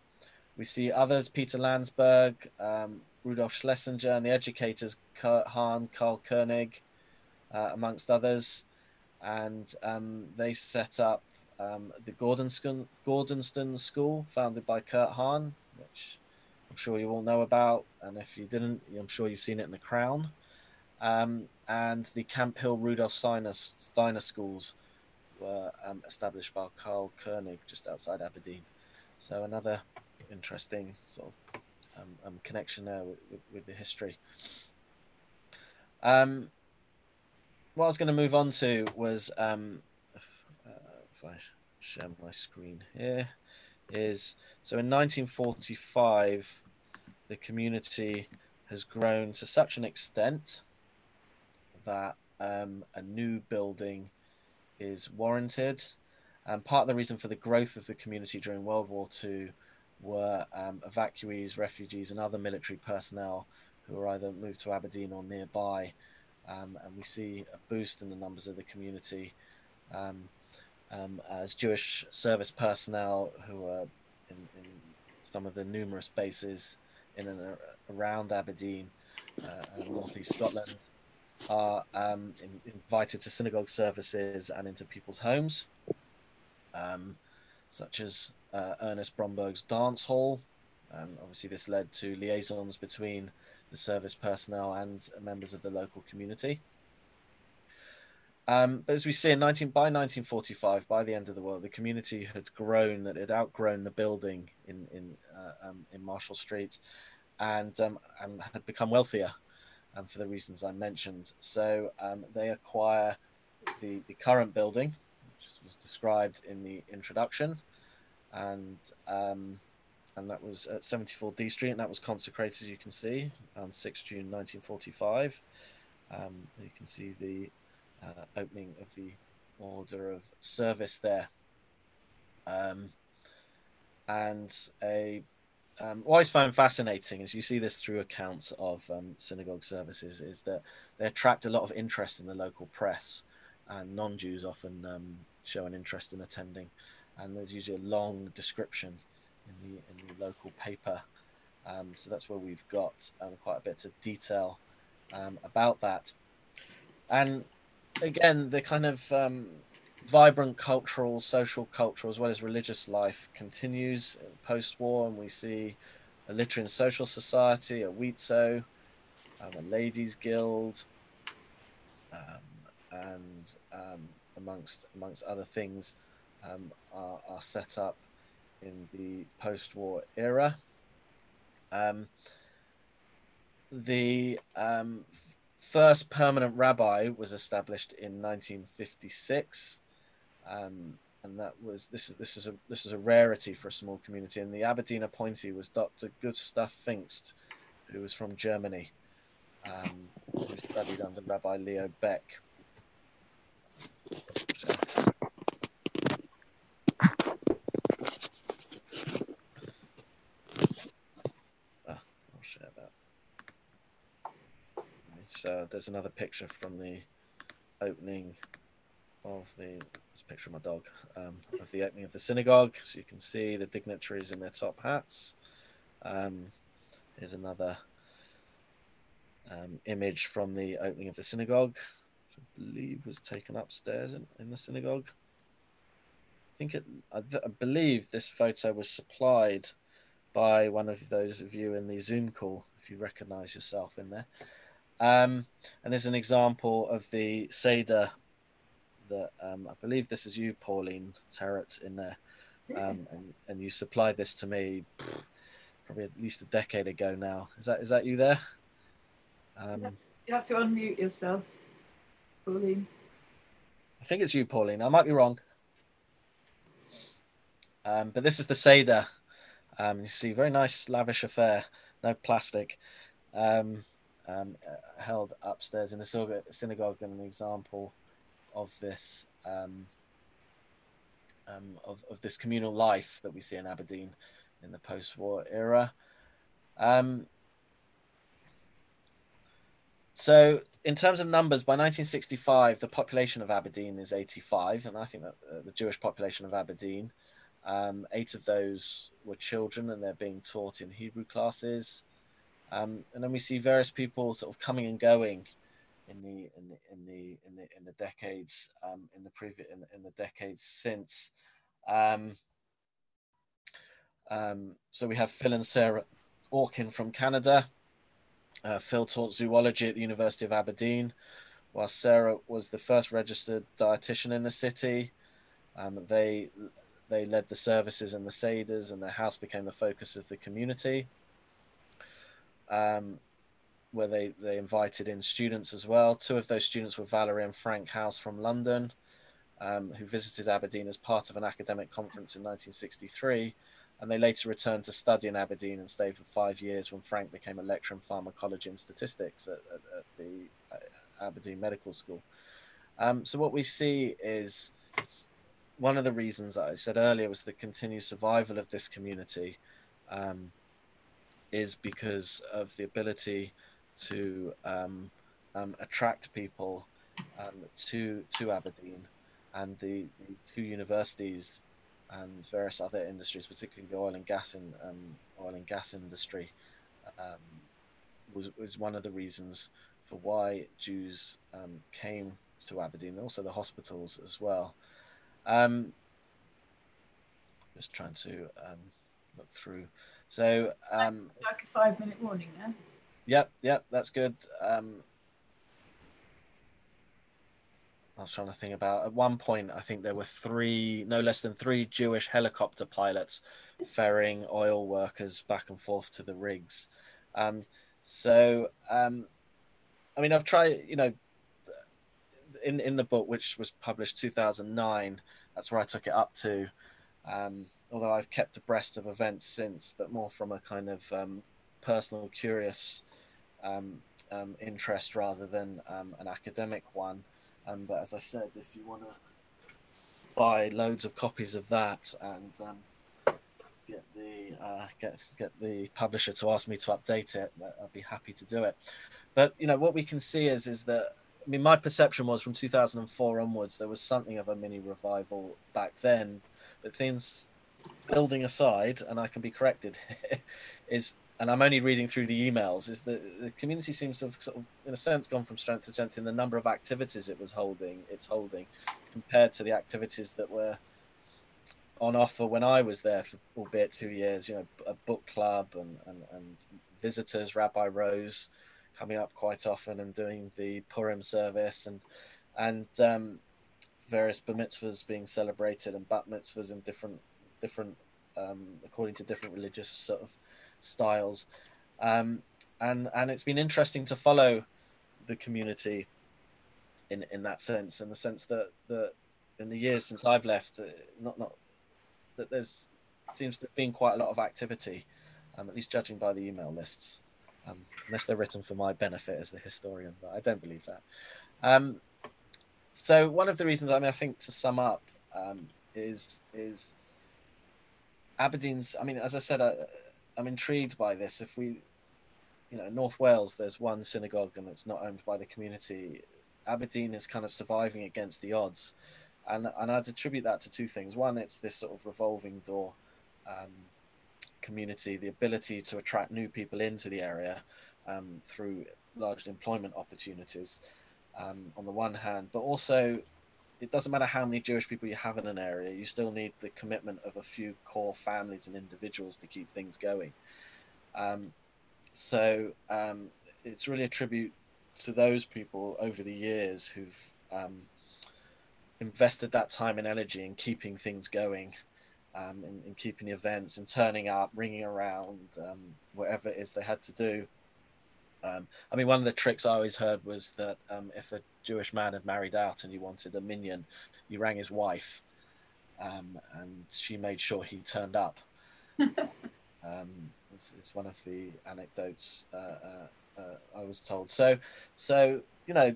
We see others, Peter Landsberg, um, Rudolf Schlesinger, and the educators, Kurt Hahn, Karl Koenig, uh, amongst others. And um, they set up um, the Gordonstoun, Gordonstoun School, founded by Kurt Hahn, which I'm sure you all know about, and if you didn't, I'm sure you've seen it in The Crown. Um, and the Camphill Rudolf Steiner, Steiner schools were um, established by Karl Koenig just outside Aberdeen. So another interesting sort of um, um connection there with, with, with, the history. Um, what I was going to move on to was um, if, uh, if I share my screen here is so in 1945 the community has grown to such an extent that um, a new building is warranted. And part of the reason for the growth of the community during World War II were um, evacuees, refugees, and other military personnel who were either moved to Aberdeen or nearby. Um, and we see a boost in the numbers of the community um, um as Jewish service personnel who are in, in some of the numerous bases in and around Aberdeen uh, and northeast Scotland are um, in, invited to synagogue services and into people's homes, um, such as uh, Ernest Bromberg's dance hall. And obviously, this led to liaisons between the service personnel and members of the local community. Um, but as we see in 19, by 1945, by the end of the war, the community had grown, that it had outgrown the building in in uh, um, in Marischal Street, and um, and had become wealthier, um, for the reasons I mentioned. So um, they acquire the the current building, which was described in the introduction, and um, and that was at 74 Dee Street, and that was consecrated, as you can see, on 6 June 1945. Um, you can see the uh, opening of the order of service there. Um, and a um, what I find fascinating is you see this through accounts of um, synagogue services is that they attract a lot of interest in the local press, and non-Jews often um, show an interest in attending, and there's usually a long description in the in the local paper. Um, so that's where we've got um, quite a bit of detail um, about that, and again, the kind of vibrant cultural, social, cultural, as well as religious life continues post-war, and we see a literary and social society, a WIZO, um, a ladies' guild, um, and um, amongst amongst other things, um, are, are, set up in the post-war era. Um, the first permanent rabbi was established in 1956, um, and that was this is this is a this is a rarity for a small community. And the Aberdeen appointee was Dr. Gustav Pfingst, who was from Germany, um, who studied under Rabbi Leo Baeck. So there's another picture from the opening of the this picture of my dog um, of the opening of the synagogue. So you can see the dignitaries in their top hats. Um, here's another um, image from the opening of the synagogue, I believe was taken upstairs in, in the synagogue. I think it. I, th- I believe this photo was supplied by one of those of you in the Zoom call. If you recognise yourself in there. Um, and there's an example of the Seder that um, I believe this is you, Pauline Terrett, in there. Um, and, and you supplied this to me probably at least a decade ago now. Is that is that you there? Um, you have to unmute yourself, Pauline. I think it's you, Pauline. I might be wrong. Um, but this is the Seder. Um, you see, very nice, lavish affair. No plastic. Um, um, uh, held upstairs in the synagogue and an example of this um, um, of, of this communal life that we see in Aberdeen in the post-war era. Um, so, in terms of numbers, by 1965, the population of Aberdeen is 85, and I think that uh, the Jewish population of Aberdeen, um, eight of those were children, and they're being taught in Hebrew classes. Um, and then we see various people sort of coming and going in the in the in the in the, in the decades um, in the previous in, in, the decades since. Um, um, so we have Phil and Sarah Orkin from Canada. Uh, Phil taught zoology at the University of Aberdeen, while Sarah was the first registered dietitian in the city. Um, they they led the services in the seders, and their house became the focus of the community um, where they, they invited in students as well. Two of those students were Valerie and Frank House from London, um, who visited Aberdeen as part of an academic conference in 1963. And they later returned to study in Aberdeen and stayed for five years when Frank became a lecturer in pharmacology and statistics at, at, at the uh, Aberdeen Medical School. Um, so, what we see is one of the reasons that I said earlier was the continued survival of this community. Um, is because of the ability to um, um, attract people um, to to Aberdeen and the, the, two universities and various other industries, particularly the oil and gas and oil and gas industry, um, was was one of the reasons for why Jews um, came to Aberdeen, also the hospitals as well. Um, just trying to um, look through. So, um, like a five minute warning now. Yep, yep, that's good. Um, I was trying to think about at one point, I think there were three, no less than three Jewish helicopter pilots ferrying oil workers back and forth to the rigs. Um, so, um, I mean, I've tried, you know, in, in the book, which was published 2009, that's where I took it up to. Um, although I've kept abreast of events since, but more from a kind of um, personal, curious interest rather than um, an academic one. Um, but as I said, if you want to buy loads of copies of that and um, get the uh, get get the publisher to ask me to update it, I'd be happy to do it. But you know what we can see is is that I mean my perception was from 2004 onwards there was something of a mini revival back then, but things building aside, and I can be corrected, is and I'm only reading through the emails, is that the community seems to have sort of, in a sense, gone from strength to strength in the number of activities it was holding, it's holding, compared to the activities that were on offer when I was there for albeit two years. You know, a book club and and, and visitors, Rabbi Rose, coming up quite often and doing the Purim service and and um, various bar mitzvahs being celebrated and bat mitzvahs in different different um, according to different religious sort of styles, um, and and it's been interesting to follow the community in in that sense, in the sense that that in the years since I've left, uh, not not that there's seems to have been quite a lot of activity, um, at least judging by the email lists, um, unless they're written for my benefit as the historian, but I don't believe that. Um, so one of the reasons I mean I think to sum up um, is is Aberdeen's. I mean, as I said, I, I'm intrigued by this. If we, you know, North Wales, there's one synagogue and it's not owned by the community. Aberdeen is kind of surviving against the odds, and and I'd attribute that to two things. One, it's this sort of revolving door um, community, the ability to attract new people into the area um, through large employment opportunities. Um, on the one hand, but also it doesn't matter how many Jewish people you have in an area, you still need the commitment of a few core families and individuals to keep things going. Um, so um, it's really a tribute to those people over the years who've um, invested that time and energy in keeping things going, um, in, in, keeping events and turning up, ringing around, um, whatever it is they had to do. Um, I mean, one of the tricks I always heard was that um, if a Jewish man had married out and you wanted a minyan, you rang his wife, um, and she made sure he turned up. um, this is one of the anecdotes uh, uh, uh, I was told. So, so you know,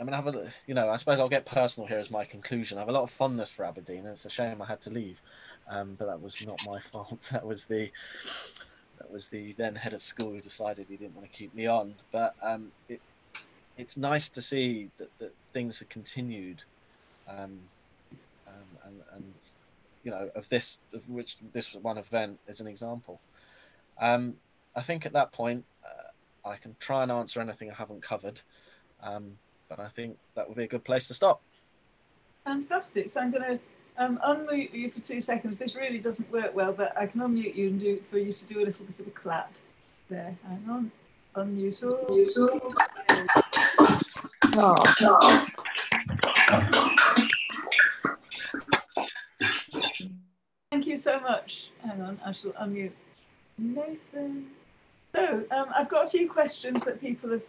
I mean, I have a, you know, I suppose I'll get personal here as my conclusion. I have a lot of fondness for Aberdeen, and it's a shame I had to leave, um, but that was not my fault. That was the that was the then head of school who decided he didn't want to keep me on. But um, it, it's nice to see that, that things have continued, um, um, and, and you know of this of which this one event is an example. Um, I think at that point uh, I can try and answer anything I haven't covered, um, but I think that would be a good place to stop. Fantastic. So I'm going to um, unmute you for two seconds. This really doesn't work well, but I can unmute you and do for you to do a little bit of a clap. There, hang on. Unmute all. Oh. Thank you so much. Hang on, I shall unmute Nathan. So um, I've got a few questions that people have.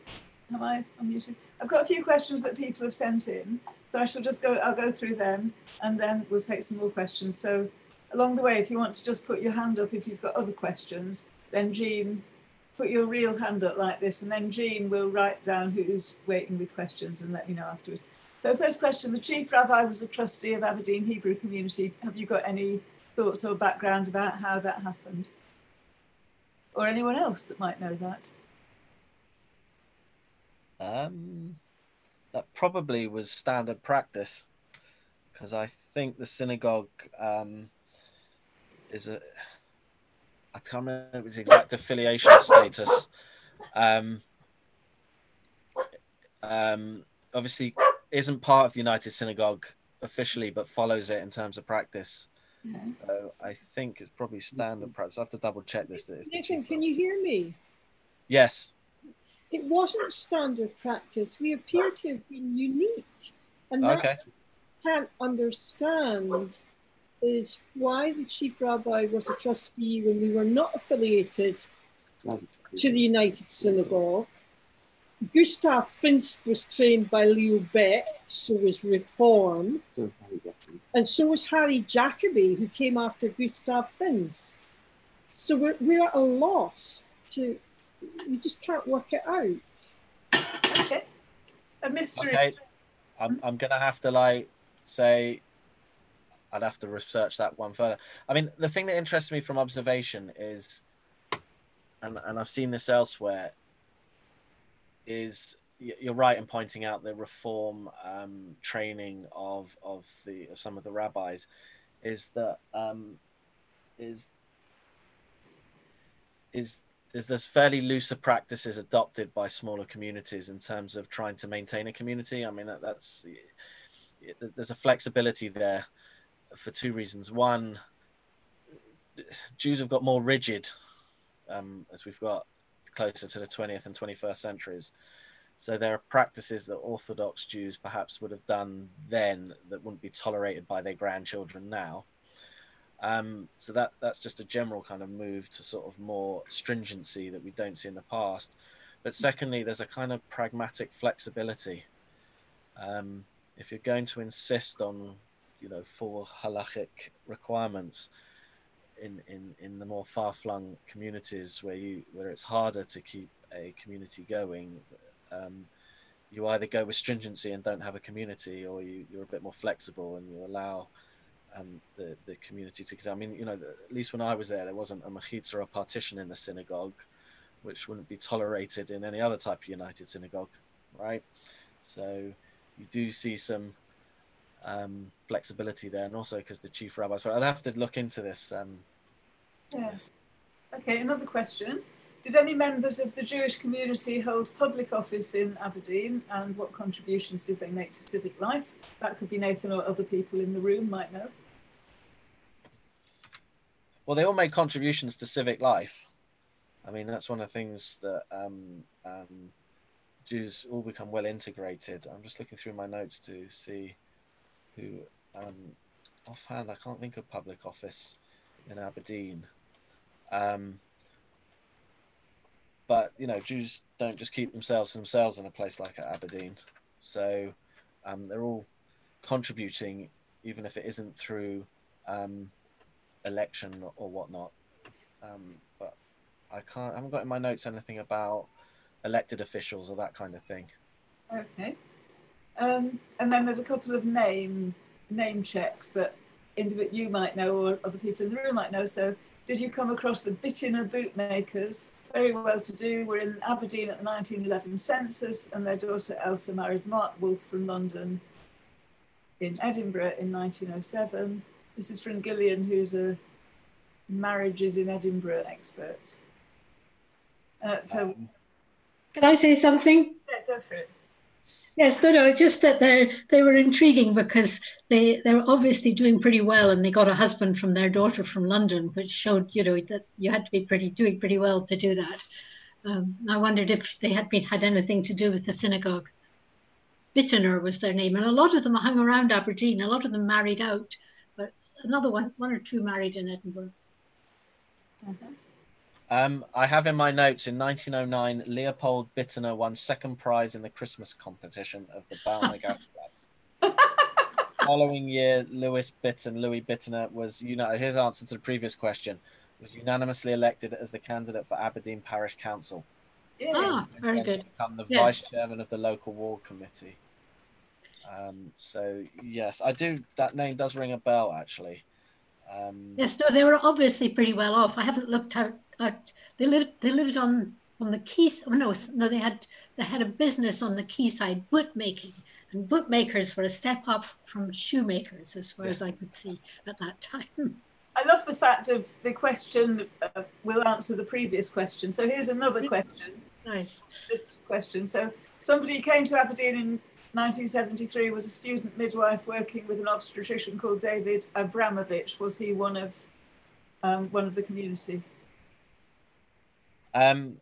Am I unmuted? I've got a few questions that people have sent in. So I shall just go, I'll go through them and then we'll take some more questions. So along the way, if you want to just put your hand up if you've got other questions, then Jean, put your real hand up like this and then Jean will write down who's waiting with questions and let me know afterwards. So first question, the Chief Rabbi was a trustee of Aberdeen Hebrew Community. Have you got any thoughts or background about how that happened? Or anyone else that might know that? Um, that probably was standard practice because I think the synagogue um, is a I can't remember its exact affiliation status. Um, um, obviously isn't part of the United Synagogue officially, but follows it in terms of practice. Yeah. So I think it's probably standard practice. I have to double check this. Nathan, can you hear me? Yes. It wasn't standard practice. We appear to have been unique. And Okay. that's what I can't understand is why the chief rabbi was a trustee when we were not affiliated to the United Synagogue. Gustav Finsk was trained by Leo Baeck, so was Reform. And so was Harry Jacobi, who came after Gustav Finsk. So we're, we're at a loss to, we just can't work it out. Okay. A mystery. Okay. I'm I'm gonna have to like say I'd have to research that one further. I mean, the thing that interests me from observation is, and and I've seen this elsewhere, is you're right in pointing out the reform um, training of of the of some of the rabbis, is that um, is is is there's fairly looser practices adopted by smaller communities in terms of trying to maintain a community. I mean, that, that's there's a flexibility there for two reasons. One, Jews have got more rigid um, as we've got closer to the 20th and 21st centuries. So there are practices that Orthodox Jews perhaps would have done then that wouldn't be tolerated by their grandchildren now. Um, so that that's just a general kind of move to sort of more stringency that we don't see in the past. But secondly, there's a kind of pragmatic flexibility. Um, if you're going to insist on, you know, full halachic requirements in, in, in the more far-flung communities where you where it's harder to keep a community going, um, you either go with stringency and don't have a community, or you, you're a bit more flexible and you allow um, the the community to. I mean, you know, at least when I was there, there wasn't a mechitza or a partition in the synagogue, which wouldn't be tolerated in any other type of United synagogue, right? So you do see some um, flexibility there, and also because the chief rabbi. I'd have to look into this. Um, Yes. Okay, another question. Did any members of the Jewish community hold public office in Aberdeen and what contributions did they make to civic life? That could be Nathan or other people in the room might know. Well, they all made contributions to civic life. I mean, that's one of the things that um, um, Jews all become well integrated. I'm just looking through my notes to see who, um, offhand, I can't think of public office in Aberdeen. Um, but you know, Jews don't just keep themselves themselves in a place like Aberdeen. So um, they're all contributing, even if it isn't through um, election or, whatnot. Um, but I can't. I haven't got in my notes anything about elected officials or that kind of thing. Okay. Um, and then there's a couple of name name checks that you might know or other people in the room might know. So, did you come across the Bittinger bootmakers? Very well to do. Were in Aberdeen at the 1911 census, and their daughter Elsa married Mark Wolfe from London in Edinburgh in 1907. This is from Gillian, who's a marriages in Edinburgh expert. Uh, so, Um, Can I say something? yeah, go for it. Yes, no, no, just that they they were intriguing because they they were obviously doing pretty well, and they got a husband from their daughter from London, which showed you know that you had to be pretty doing pretty well to do that. Um, I wondered if they had been had anything to do with the synagogue. Bittener was their name, and a lot of them hung around Aberdeen. A lot of them married out, but another one one or two married in Edinburgh. Mhm. Um, I have in my notes in 1909, Leopold Bittener won second prize in the Christmas competition of the Club. Following year, Louis Bitten, Louis Bittener was united. His answer to the previous question was unanimously elected as the candidate for Aberdeen Parish Council. Yeah. Ah, very good. Become the Yes. vice chairman of the local ward committee. Um, so yes, I do. That name does ring a bell, actually. Um, Yes, no, they were obviously pretty well off. I haven't looked out. out they lived. They lived on on the quays. Oh no, no, they had they had a business on the quayside, boot making, and bootmakers were a step up from shoemakers, as far as I could see at that time. I love the fact of the question uh, will answer the previous question. So here's another question. nice. This question. So Somebody came to Aberdeen in 1973 was a student midwife working with an obstetrician called David Abramovich. Was he one of um, one of the community? Um,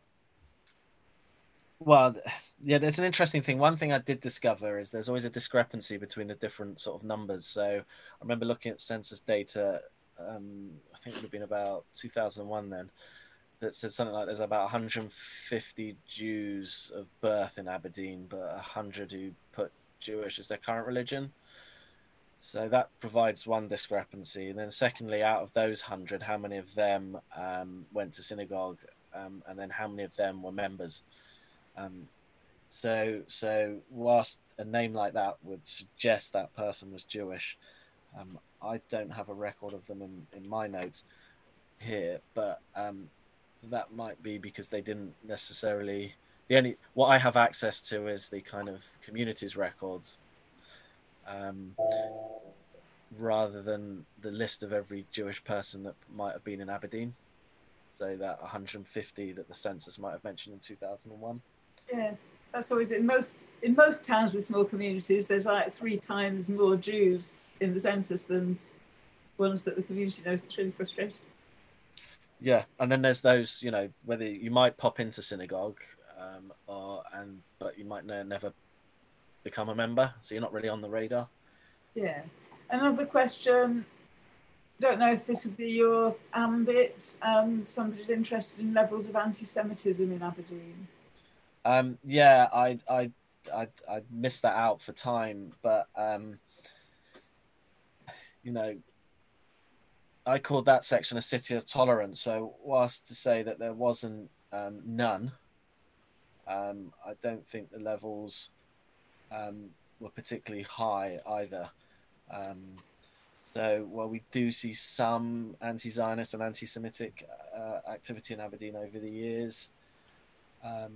well, yeah, there's an interesting thing. One thing I did discover is there's always a discrepancy between the different sort of numbers. So I remember looking at census data. Um, I think it would have been about 2001 then. That said something like there's about 150 Jews of birth in Aberdeen, but 100 who put Jewish as their current religion. So that provides one discrepancy. And then, secondly, out of those 100, how many of them um, went to synagogue? Um, and then, how many of them were members? Um, so, so whilst a name like that would suggest that person was Jewish, um, I don't have a record of them in, in my notes here, but um, that might be because they didn't necessarily. The only what I have access to is the kind of communities records, um, rather than the list of every Jewish person that might have been in Aberdeen. So that 150 that the census might have mentioned in 2001. Yeah, that's always in most in most towns with small communities. There's like three times more Jews in the census than ones that the community knows. It's really frustrating. Yeah, and then there's those, you know, whether you might pop into synagogue, um, or and but you might ne- never become a member, so you're not really on the radar. Yeah. Another question. Don't know if this would be your ambit. Um, somebody's interested in levels of anti-Semitism in Aberdeen. Um, yeah, I, I, I, I missed that out for time, but um, you know, I called that section a city of tolerance. So, whilst to say that there wasn't um, none, um, I don't think the levels um, were particularly high either. Um, so, while we do see some anti-Zionist and anti-Semitic uh, activity in Aberdeen over the years, um,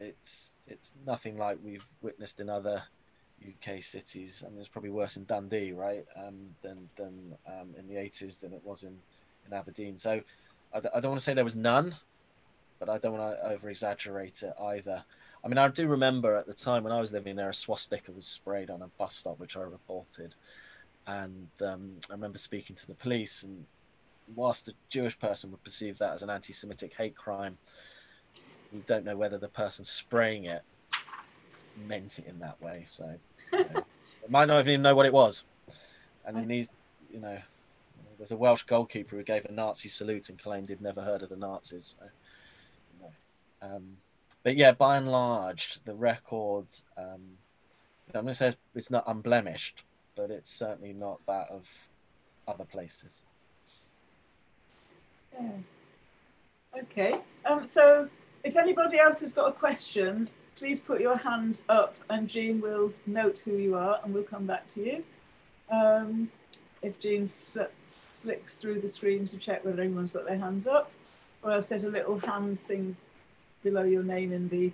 it's it's nothing like we've witnessed in other UK cities. I mean, it's probably worse in Dundee, right, um, than than um, in the 80s than it was in in Aberdeen. So I d- I don't want to say there was none, but I don't want to over exaggerate it either. I mean, I do remember at the time when I was living there, a swastika was sprayed on a bus stop, which I reported, and um, I remember speaking to the police. And whilst a Jewish person would perceive that as an anti-Semitic hate crime, we don't know whether the person spraying it meant it in that way. So might not even know what it was. And in these, you know, there's a Welsh goalkeeper who gave a Nazi salute and claimed he'd never heard of the Nazis. So, you know. um, but yeah, by and large, the record, um, I'm going to say it's not unblemished, but it's certainly not that of other places. Yeah. Okay. Um, so if anybody else has got a question, please put your hand up and Jean will note who you are and we'll come back to you. Um, if Jean fl flicks through the screen to check whether anyone's got their hands up, or else there's a little hand thing below your name in the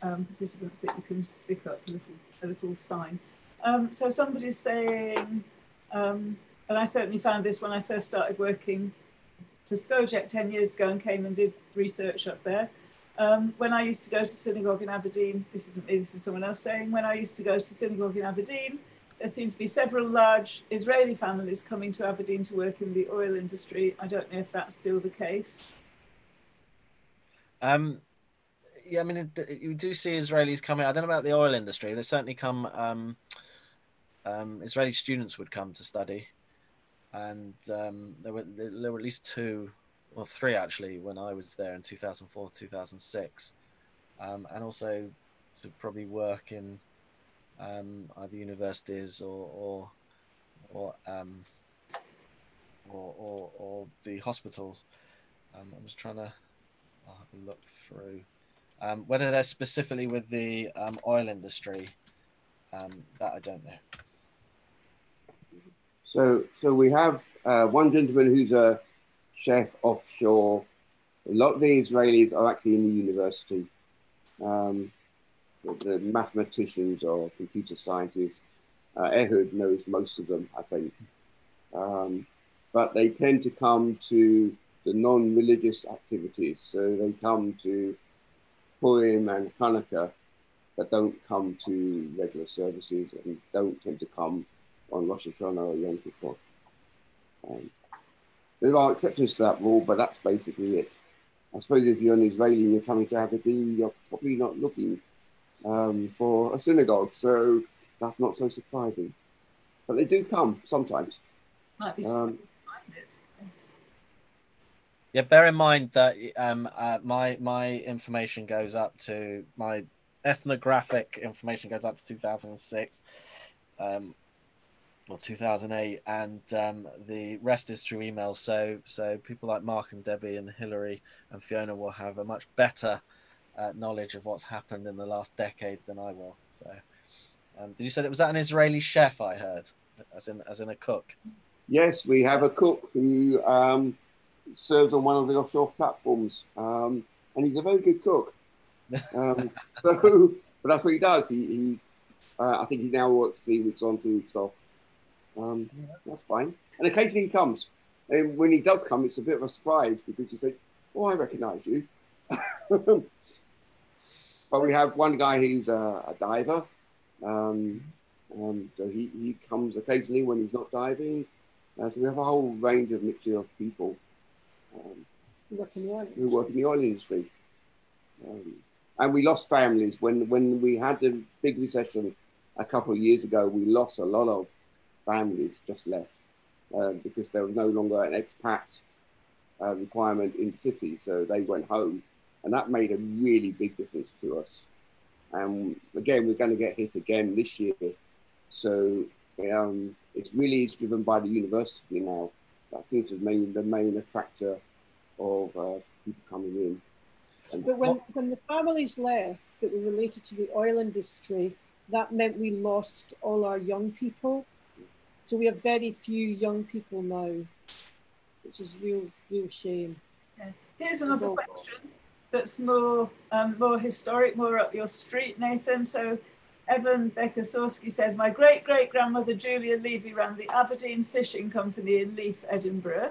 um, participants that you can stick up, a little, a little sign. Um, so somebody's saying, um, and I certainly found this when I first started working for SCoJeC 10 years ago and came and did research up there. Um, when I used to go to synagogue in Aberdeen, this me, this is someone else saying, when I used to go to synagogue in Aberdeen, there seemed to be several large Israeli families coming to Aberdeen to work in the oil industry. I don't know if that's still the case. Um, yeah, I mean, you do see Israelis coming. I don't know about the oil industry. They certainly come. Um, um, Israeli students would come to study, and um, there were there were at least two well, three actually when I was there in 2004, 2006, um, and also to probably work in um, either universities or or or, um, or, or, or the hospitals. Um, I'm just trying to I'll have a look through um, whether they're specifically with the um, oil industry. that I don't know. So, so we have uh, one gentleman who's a chef offshore. A lot of the Israelis are actually in the university. Um, the, the, mathematicians or computer scientists. Uh, Ehud knows most of them, I think. Um, but they tend to come to the non-religious activities. So they come to Purim and Hanukkah but don't come to regular services and don't tend to come on Rosh Hashanah or Yom Kippur. Um, there are exceptions to that rule, but that's basically it. I suppose if you're an Israeli and you're coming to Aberdeen, you're probably not looking um, for a synagogue, so that's not so surprising. But they do come sometimes. Might be Um, surprised to find it. Yeah, bear in mind that um, uh, my my information goes up to my ethnographic information goes up to 2006, um, or 2008, and um, the rest is through email. So so people like Mark and Debbie and Hillary and Fiona will have a much better uh, knowledge of what's happened in the last decade than I will. So, um, did you say it was that an Israeli chef? I heard, as in as in a cook. Yes, we have a cook who um, serves on one of the offshore platforms, um, and he's a very good cook. Um, so, but that's what he does. He, he uh, I think he now works three weeks on, two weeks off. Um, that's fine. And occasionally he comes, and when he does come, it's a bit of a surprise because you think, "Oh, I recognise you." but we have one guy who's a, a diver. Um, um, so he, he comes occasionally when he's not diving. Uh, so we have a whole range of mixture of people um, Work in the who work in the oil industry. Um, and we lost families when when we had the big recession a couple of years ago. We lost a lot of families just left uh, because there was no longer an expat uh, requirement in the city, so they went home, and that made a really big difference to us. And again, we're going to get hit again this year, so um, it's really is driven by the university now. That seems to be the main attractor of uh, people coming in. And But when, when the families left that were related to the oil industry, that meant we lost all our young people. So we have very few young people now, which is real, real shame. Here's another Go. question that's more um, more historic, more up your street, Nathan. So Evan Becker-Sorsky says, my great great grandmother Julia Levy ran the Aberdeen Fishing Company in Leith, Edinburgh.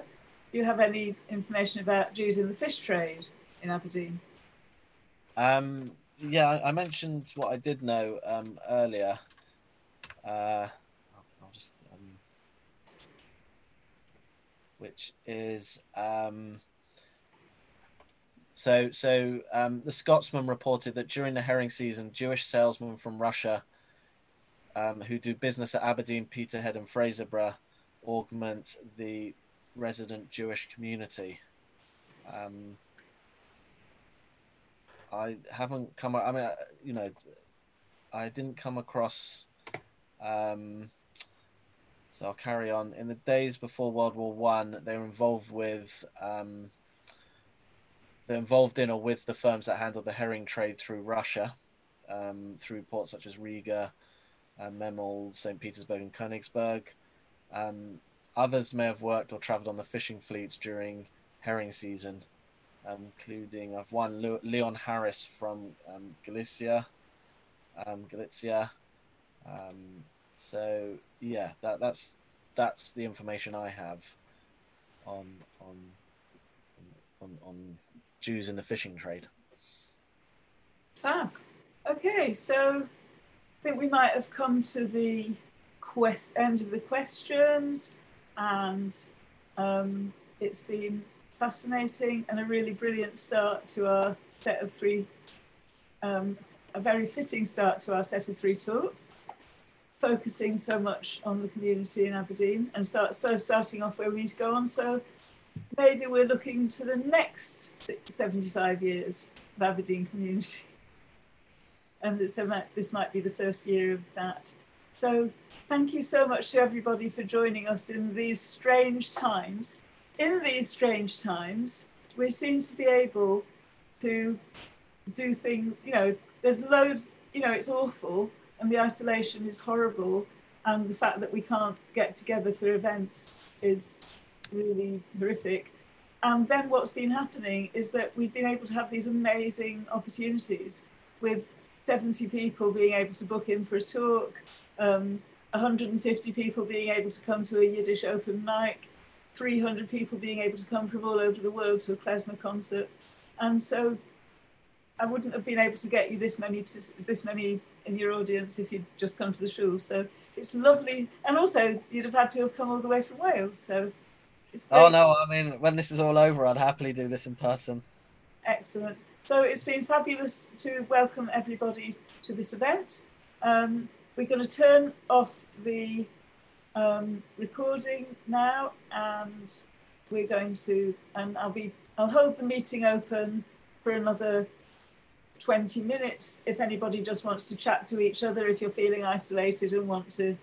Do you have any information about Jews in the fish trade in Aberdeen? Um, yeah, I- I mentioned what I did know um, earlier. Uh, I'll, I'll just, um, which is um, so so. Um, the Scotsman reported that during the herring season, Jewish salesmen from Russia um, who do business at Aberdeen, Peterhead, and Fraserburgh augment the resident Jewish community. Um, I haven't come. I mean, you know, I didn't come across. Um, so I'll carry on. In the days before World War One, they were involved with. Um, they're involved in or with the firms that handled the herring trade through Russia, um, through ports such as Riga, uh, Memel, St. Petersburg, and Königsberg. Um, others may have worked or travelled on the fishing fleets during herring season um, including I've one Le- Leon Harris from um, Galicia, um, Galicia. So yeah, that that's that's the information I have on on on, on Jews in the fishing trade. Fab. Okay, so I think we might have come to the quest- end of the questions, and um, it's been fascinating and a really brilliant start to our set of three, um, a very fitting start to our set of three talks, focusing so much on the community in Aberdeen and start so starting off where we need to go on. So maybe we're looking to the next 75 years of Aberdeen community and so this might be the first year of that. So thank you so much to everybody for joining us in these strange times. In these strange times, we seem to be able to do things, you know, there's loads, you know, it's awful and the isolation is horrible and the fact that we can't get together for events is really horrific. And then what's been happening is that we've been able to have these amazing opportunities with 70 people being able to book in for a talk, um, 150 people being able to come to a Yiddish open mic, 300 people being able to come from all over the world to a klezmer concert. And so I wouldn't have been able to get you this many to this many in your audience if you'd just come to the shul. So it's lovely, and also you'd have had to have come all the way from Wales. So it's great. Oh no, I mean when this is all over, I'd happily do this in person. Excellent. So it's been fabulous to welcome everybody to this event. Um, we're going to turn off the um, recording now, and we're going to, and I'll be, I'll hold the meeting open for another 20 minutes if anybody just wants to chat to each other, if you're feeling isolated and want to